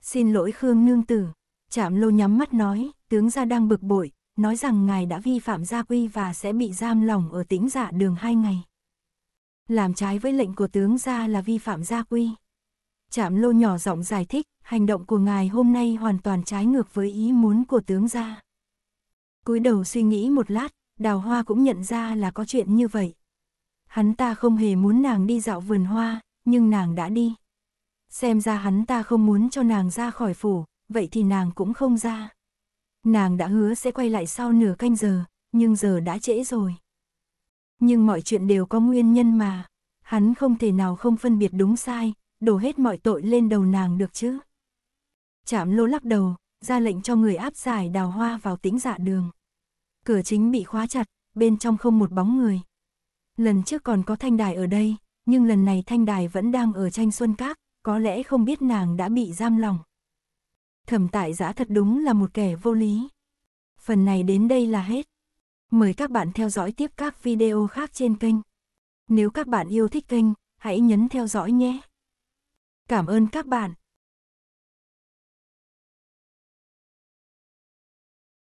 Xin lỗi Khương Nương Tử. Chạm lô nhắm mắt nói, tướng gia đang bực bội, nói rằng ngài đã vi phạm gia quy và sẽ bị giam lỏng ở tĩnh dạ đường hai ngày. Làm trái với lệnh của tướng gia là vi phạm gia quy. Chạm lô nhỏ giọng giải thích, hành động của ngài hôm nay hoàn toàn trái ngược với ý muốn của tướng gia. cúi đầu suy nghĩ một lát, đào hoa cũng nhận ra là có chuyện như vậy. Hắn ta không hề muốn nàng đi dạo vườn hoa, nhưng nàng đã đi. Xem ra hắn ta không muốn cho nàng ra khỏi phủ, vậy thì nàng cũng không ra. Nàng đã hứa sẽ quay lại sau nửa canh giờ, nhưng giờ đã trễ rồi. Nhưng mọi chuyện đều có nguyên nhân mà, hắn không thể nào không phân biệt đúng sai, đổ hết mọi tội lên đầu nàng được chứ. Chạm lô lắc đầu, ra lệnh cho người áp giải đào hoa vào tĩnh dạ đường. Cửa chính bị khóa chặt, bên trong không một bóng người. Lần trước còn có thanh đài ở đây, nhưng lần này thanh đài vẫn đang ở tranh xuân các, có lẽ không biết nàng đã bị giam lòng. Thẩm tại giã thật đúng là một kẻ vô lý. Phần này đến đây là hết. Mời các bạn theo dõi tiếp các video khác trên kênh. Nếu các bạn yêu thích kênh, hãy nhấn theo dõi nhé. Cảm ơn các bạn.